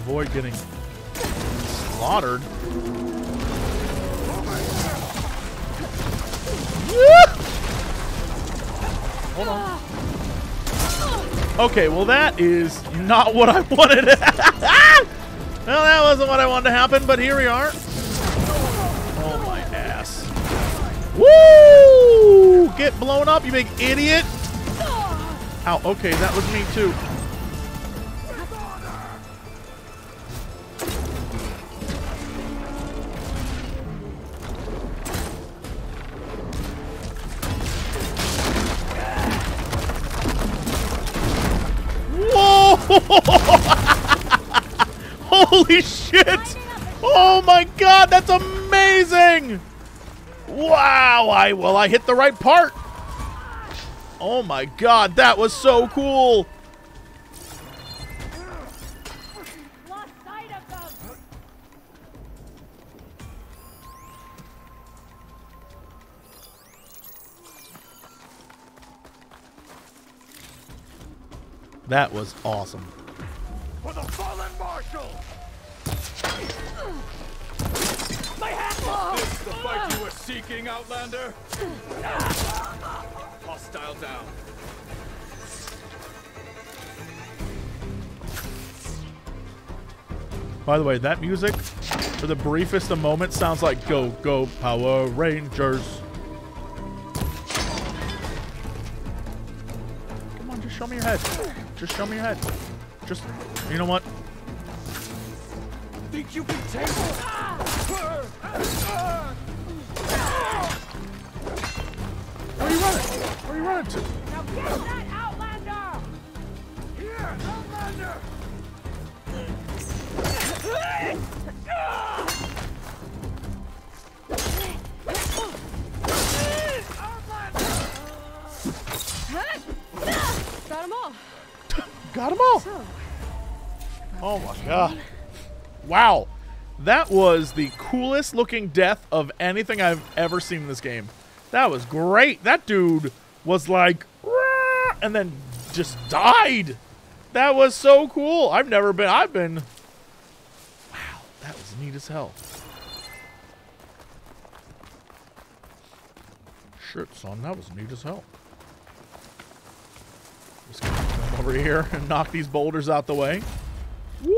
Avoid getting slaughtered. Hold on. Okay, well that is not what I wanted. well, that wasn't what I wanted to happen, but here we are. Oh my ass. Woo! Get blown up, you big idiot. Ow, okay, that was me too. I hit the right part. Oh my god, that was so cool. That was awesome. For the fallen marshal! My hat! This the fight you were seeking, Outlander? Hostile down. By the way, that music, for the briefest of moments, sounds like Go, Go, Power Rangers. Come on, just show me your head. Just show me your head. Just, you know what? Think you can take running? Where are you running to? Now get that Outlander! Here, Outlander! Got them all. Got them all. Oh my god. Wow. That was the coolest looking death of anything I've ever seen in this game. That was great. That dude was like, and then just died. That was so cool. I've never been, I've been, wow, that was neat as hell. Shit, son, that was neat as hell. Just gonna come over here and knock these boulders out the way. Woo!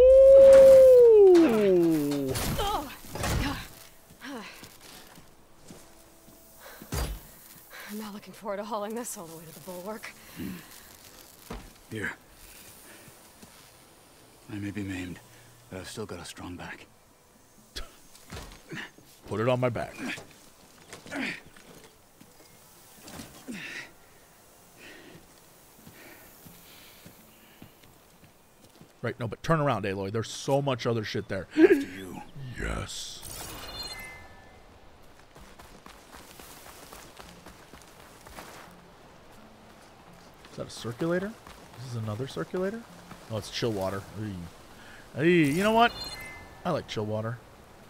I'm not looking forward to hauling this all the way to the bulwark. Hmm. Here. I may be maimed, but I've still got a strong back. Put it on my back. Right, no, but turn around, Aloy. There's so much other shit there. After you. Yes. Is that a circulator? This is another circulator? Oh, it's chill water. Hey, you know what? I like chill water.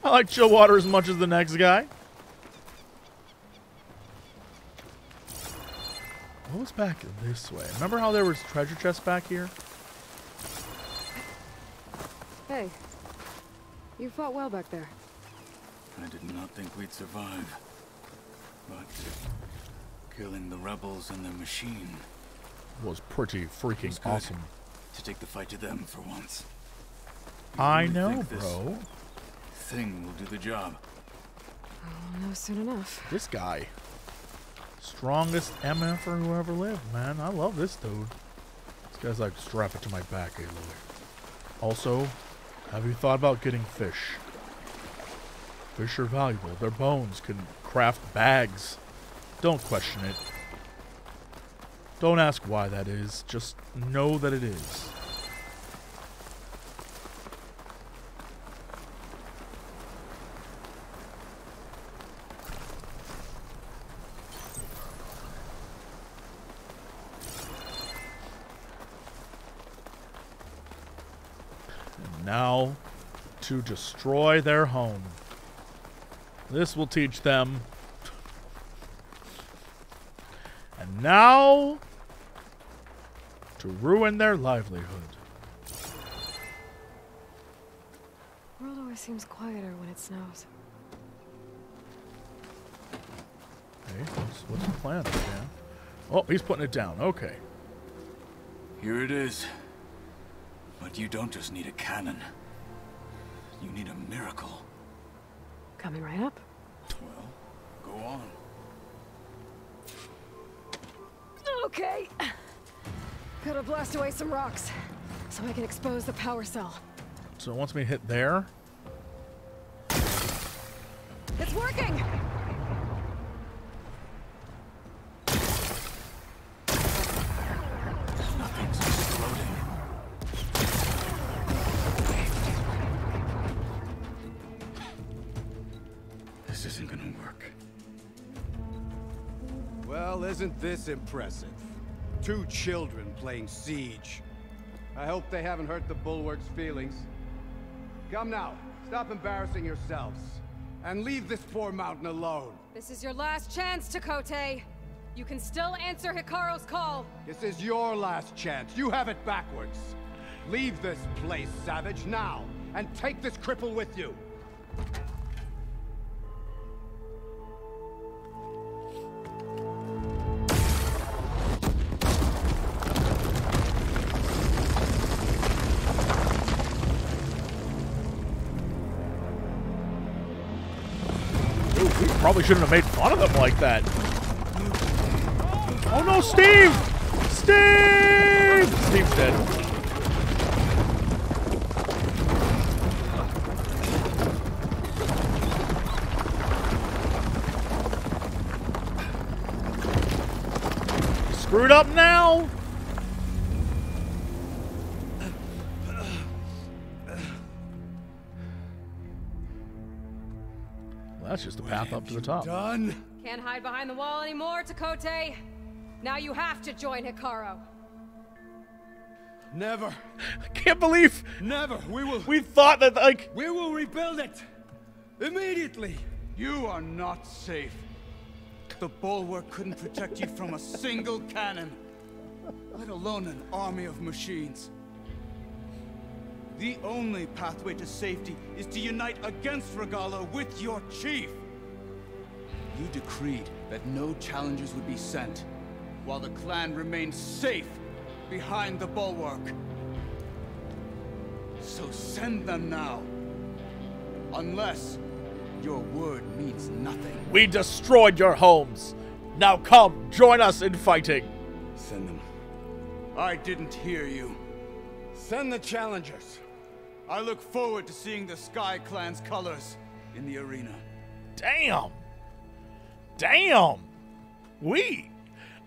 I like chill water as much as the next guy. What was back this way? Remember how there was treasure chests back here? Hey, you fought well back there. I did not think we'd survive. But killing the rebels and their machine Was pretty freaking was awesome. To take the fight to them for once. I know, this bro. Thing will do the job. Oh, I'll know soon enough. This guy. Strongest MFer who ever lived, man. I love this dude. This guy's like, strap it to my back, eh, Aloy. Also, have you thought about getting fish? Fish are valuable. Their bones can craft bags. Don't question it. Don't ask why that is. Just know that it is. And now to destroy their home. This will teach them. And now to ruin their livelihood. World always seems quieter when it snows. Hey, what's, what's the plan, Dan? Oh, he's putting it down. Okay. Here it is. But you don't just need a cannon. You need a miracle. Coming right up. Well, go on. Okay. Gotta blast away some rocks so I can expose the power cell. So it wants me to hit there. It's working! Nothing's exploding. This isn't gonna work. Well, isn't this impressive? Two children playing siege. I hope they haven't hurt the Bulwark's feelings. Come now, stop embarrassing yourselves. And leave this poor mountain alone. This is your last chance, Tekotteh. You can still answer Hekarro's call. This is your last chance. You have it backwards. Leave this place, Savage, now, and take this cripple with you. Probably shouldn't have made fun of them like that. Oh no, Steve! Steve! Steve's dead. Screwed up now? To the top. Done. Can't hide behind the wall anymore, Tekotteh. Now you have to join Hekarro. Never. I can't believe Never. We will. we thought that like We will rebuild it immediately. You are not safe. The bulwark couldn't protect you from a single cannon, let alone an army of machines. The only pathway to safety is to unite against Regalla with your chief. You decreed that no challengers would be sent, while the clan remained safe behind the bulwark. So send them now. Unless your word means nothing. we destroyed your homes. Now come, join us in fighting. Send them. I didn't hear you. Send the challengers. I look forward to seeing the Sky Clan's colors in the arena. Damn. Damn. We.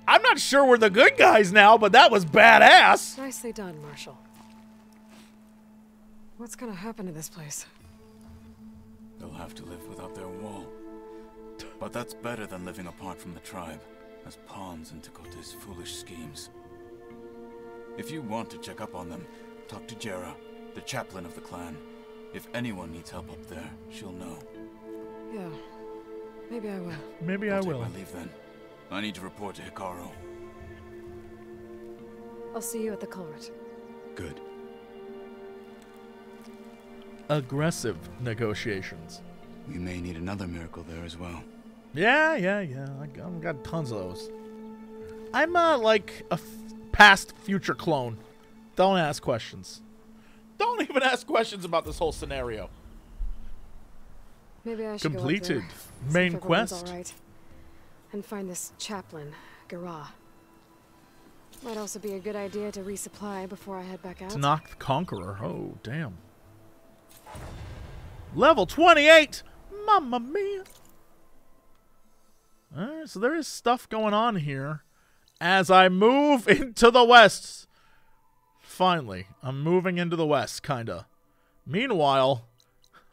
I'm not sure we're the good guys now, but that was badass. Nicely done, Marshall. What's gonna happen to this place? They'll have to live without their wall. But that's better than living apart from the tribe, as pawns in Tekotteh's foolish schemes. If you want to check up on them, talk to Jera, the chaplain of the clan. If anyone needs help up there, she'll know. Yeah. Maybe I will. Maybe I'll I will. take will. my leave then. I need to report to Hekarro. I'll see you at the culvert. Good. Aggressive negotiations. We may need another miracle there as well. Yeah, yeah, yeah. I got, I've got tons of those. I'm uh, like a f- past future clone. Don't ask questions. Don't even ask questions about this whole scenario. Maybe I should Completed. Go up there, see Main quest. All right. And find this chaplain, Garah. Might also be a good idea to resupply before I head back out. To knock the Conqueror. Oh, damn. Level 28! Mamma mia! Alright, so there is stuff going on here. As I move into the west. Finally, I'm moving into the west, kinda. Meanwhile,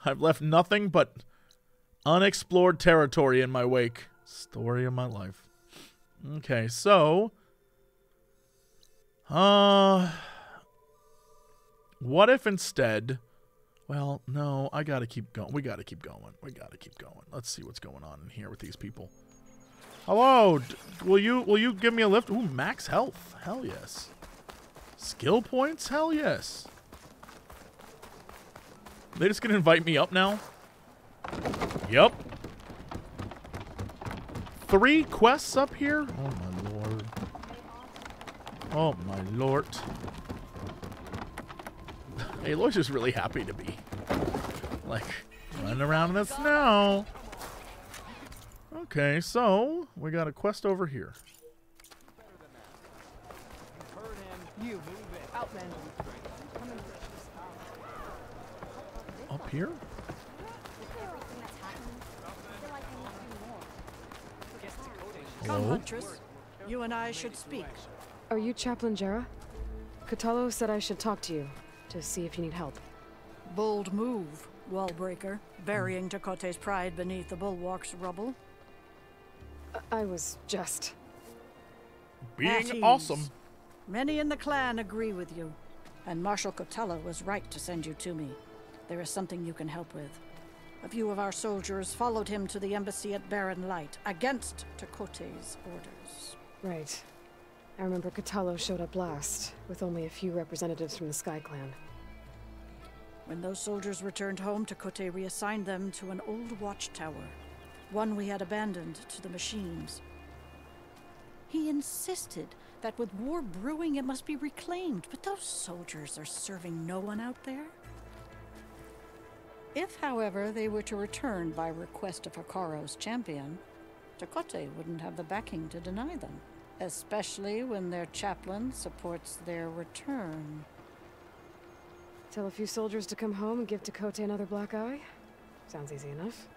I've left nothing but unexplored territory in my wake. Story of my life. Okay, so. Uh. What if instead. Well, no, I gotta keep going. We gotta keep going. We gotta keep going. Let's see what's going on in here with these people. Hello, will you will you give me a lift? Ooh, max health. Hell yes. Skill points? Hell yes. They just gonna invite me up now? Yup. Three quests up here? Oh my lord. Oh my lord. Aloy's just really happy to be like running around in the snow. Okay, so we got a quest over here. Up here? Come, Hello? Huntress. You and I should speak. Are you Chaplain Jera? Kotallo said I should talk to you to see if you need help. Bold move, Wallbreaker, burying Tekotteh's pride beneath the bulwark's rubble. I, I was just. Being awesome. Many in the clan agree with you, and Marshal Kotallo was right to send you to me. There is something you can help with. A few of our soldiers followed him to the embassy at Barren Light, against Tekotteh's orders. Right. I remember Kotallo showed up last, with only a few representatives from the Sky Clan. When those soldiers returned home, Tekotteh reassigned them to an old watchtower, one we had abandoned to the machines. He insisted that with war brewing it must be reclaimed, but those soldiers are serving no one out there. If, however, they were to return by request of Hekarro's champion, Tekotteh wouldn't have the backing to deny them, especially when their chaplain supports their return. Tell a few soldiers to come home and give Tekotteh another black eye? Sounds easy enough.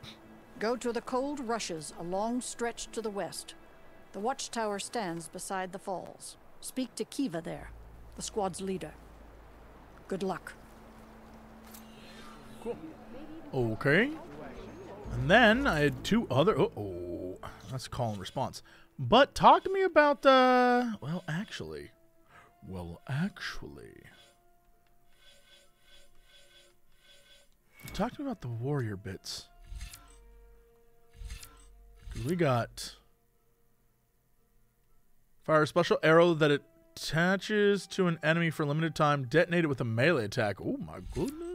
Go to the cold rushes, a long stretch to the west. The watchtower stands beside the falls. Speak to Kiva there, the squad's leader. Good luck. Cool. Okay. And then I had two other. Oh, oh that's call and response. But talk to me about. Uh, well, actually, well, actually, talk to me about the warrior bits. We got fire a special arrow that attaches to an enemy for a limited time. Detonate it with a melee attack. Oh my goodness.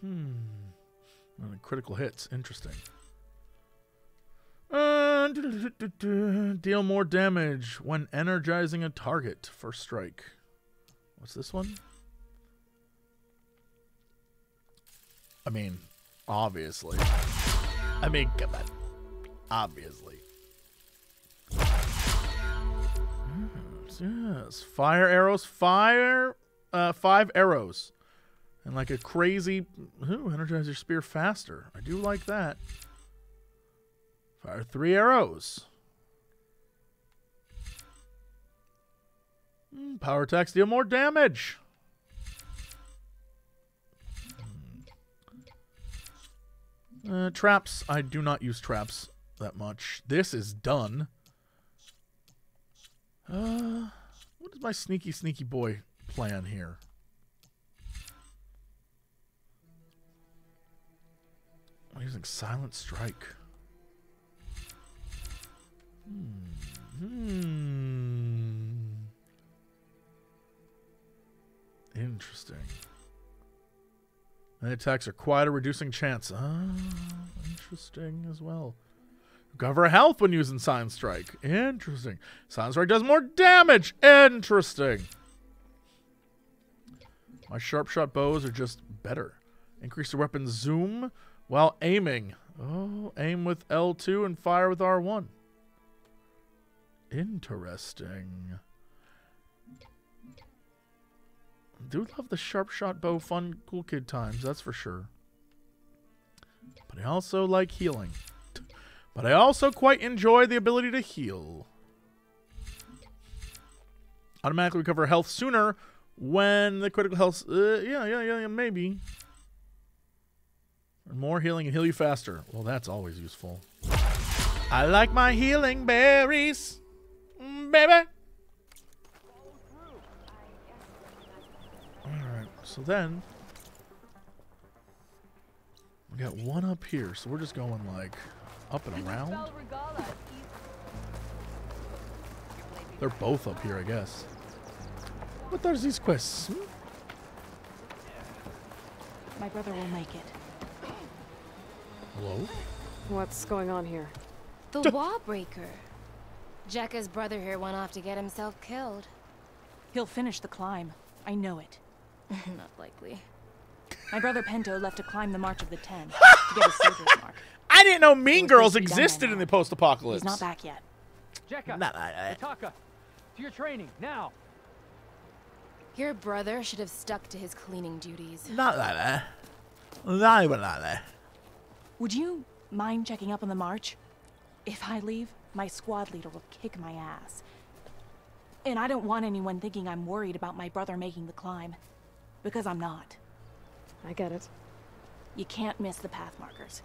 Hmm. Well, critical hits. Interesting. Uh, deal more damage when energizing a target. First strike. What's this one? I mean, obviously. I mean, come on. Obviously. Yes. Fire arrows. Fire. Uh, five arrows. And like a crazy. Ooh, energize your spear faster. I do like that. Fire three arrows. Mm, power attacks deal more damage. Uh, traps. I do not use traps that much. This is done. Uh, what is my sneaky, sneaky boy plan here? I'm using Silent Strike. Hmm. hmm. Interesting. And attacks are quieter, reducing chance. Ah, interesting as well. Recover health when using Silent Strike. Interesting. Silent Strike does more damage. Interesting. My sharp shot bows are just better. Increase the weapon zoom while aiming. Oh, aim with L2 and fire with R1. Interesting. do love the sharp shot bow fun cool kid times, that's for sure. But I also like healing. But I also quite enjoy the ability to heal. Automatically recover health sooner when the critical health... Uh, yeah, yeah, yeah, yeah, maybe. More healing and heal you faster. Well, that's always useful. I like my healing berries, mm, baby. Alright, so then... We got one up here, so we're just going like up and around. They're both up here, I guess. What are these quests? Hmm? My brother will make it. Hello? What's going on here? The Wallbreaker. Jekka's brother here went off to get himself killed. He'll finish the climb. I know it. Not likely. My brother Pento left to climb the March of the Ten to get his soldier's mark. I didn't know Mean Girls existed in the post-apocalypse. He's not back yet. Jekka, Not like that. Ataka, to your training, now. Your brother should have stuck to his cleaning duties. Not like that. Not even like that. Would you mind checking up on the march? If I leave, my squad leader will kick my ass. And I don't want anyone thinking I'm worried about my brother making the climb. Because I'm not. I get it. You can't miss the path markers.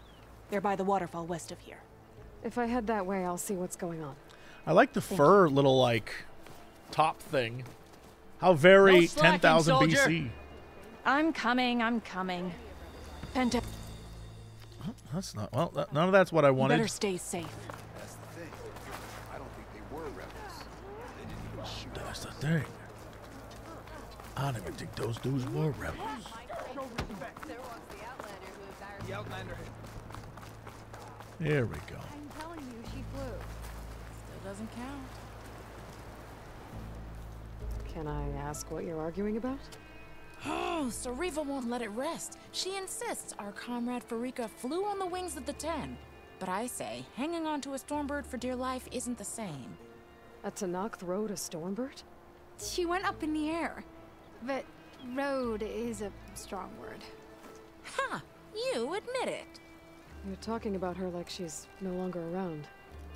They're by the waterfall west of here. If I head that way, I'll see what's going on. I like the fur little like top thing. How very No 10,000. BC. I'm coming, I'm coming. Penta, That's not well. That, none of that's what I you wanted. better stay safe. That's the thing. I don't think they were rebels. They didn't even shoot. That's the thing. I don't even think those dudes were rebels. The Outlander. Here we go. I'm telling you, she flew. Still doesn't count. Can I ask what you're arguing about? Oh, Sariva won't let it rest. She insists our comrade Farika flew on the wings of the Ten. But I say, hanging on to a Stormbird for dear life isn't the same. A Tenakth rode a Stormbird? She went up in the air. But road is a strong word. Ha! You admit it. You're talking about her like she's no longer around.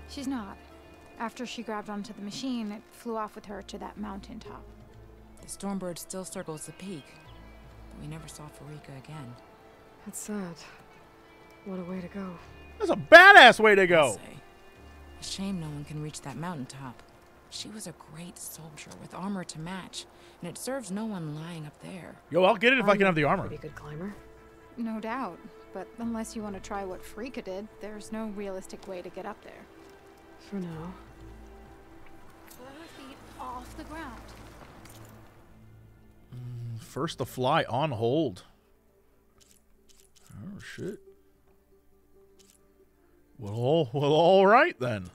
She's not. After she grabbed onto the machine, it flew off with her to that mountain top. The Stormbird still circles the peak. But we never saw Farika again. That's sad. What a way to go. That's a badass way to go. A shame no one can reach that mountaintop. She was a great soldier with armor to match, and it serves no one lying up there. Yo, I'll get it if I can have the armor. Pretty good climber. No doubt. But unless you want to try what Frika did, there's no realistic way to get up there. For now. Four feet off the ground. First to fly on hold. Oh shit. Well, well, all right then.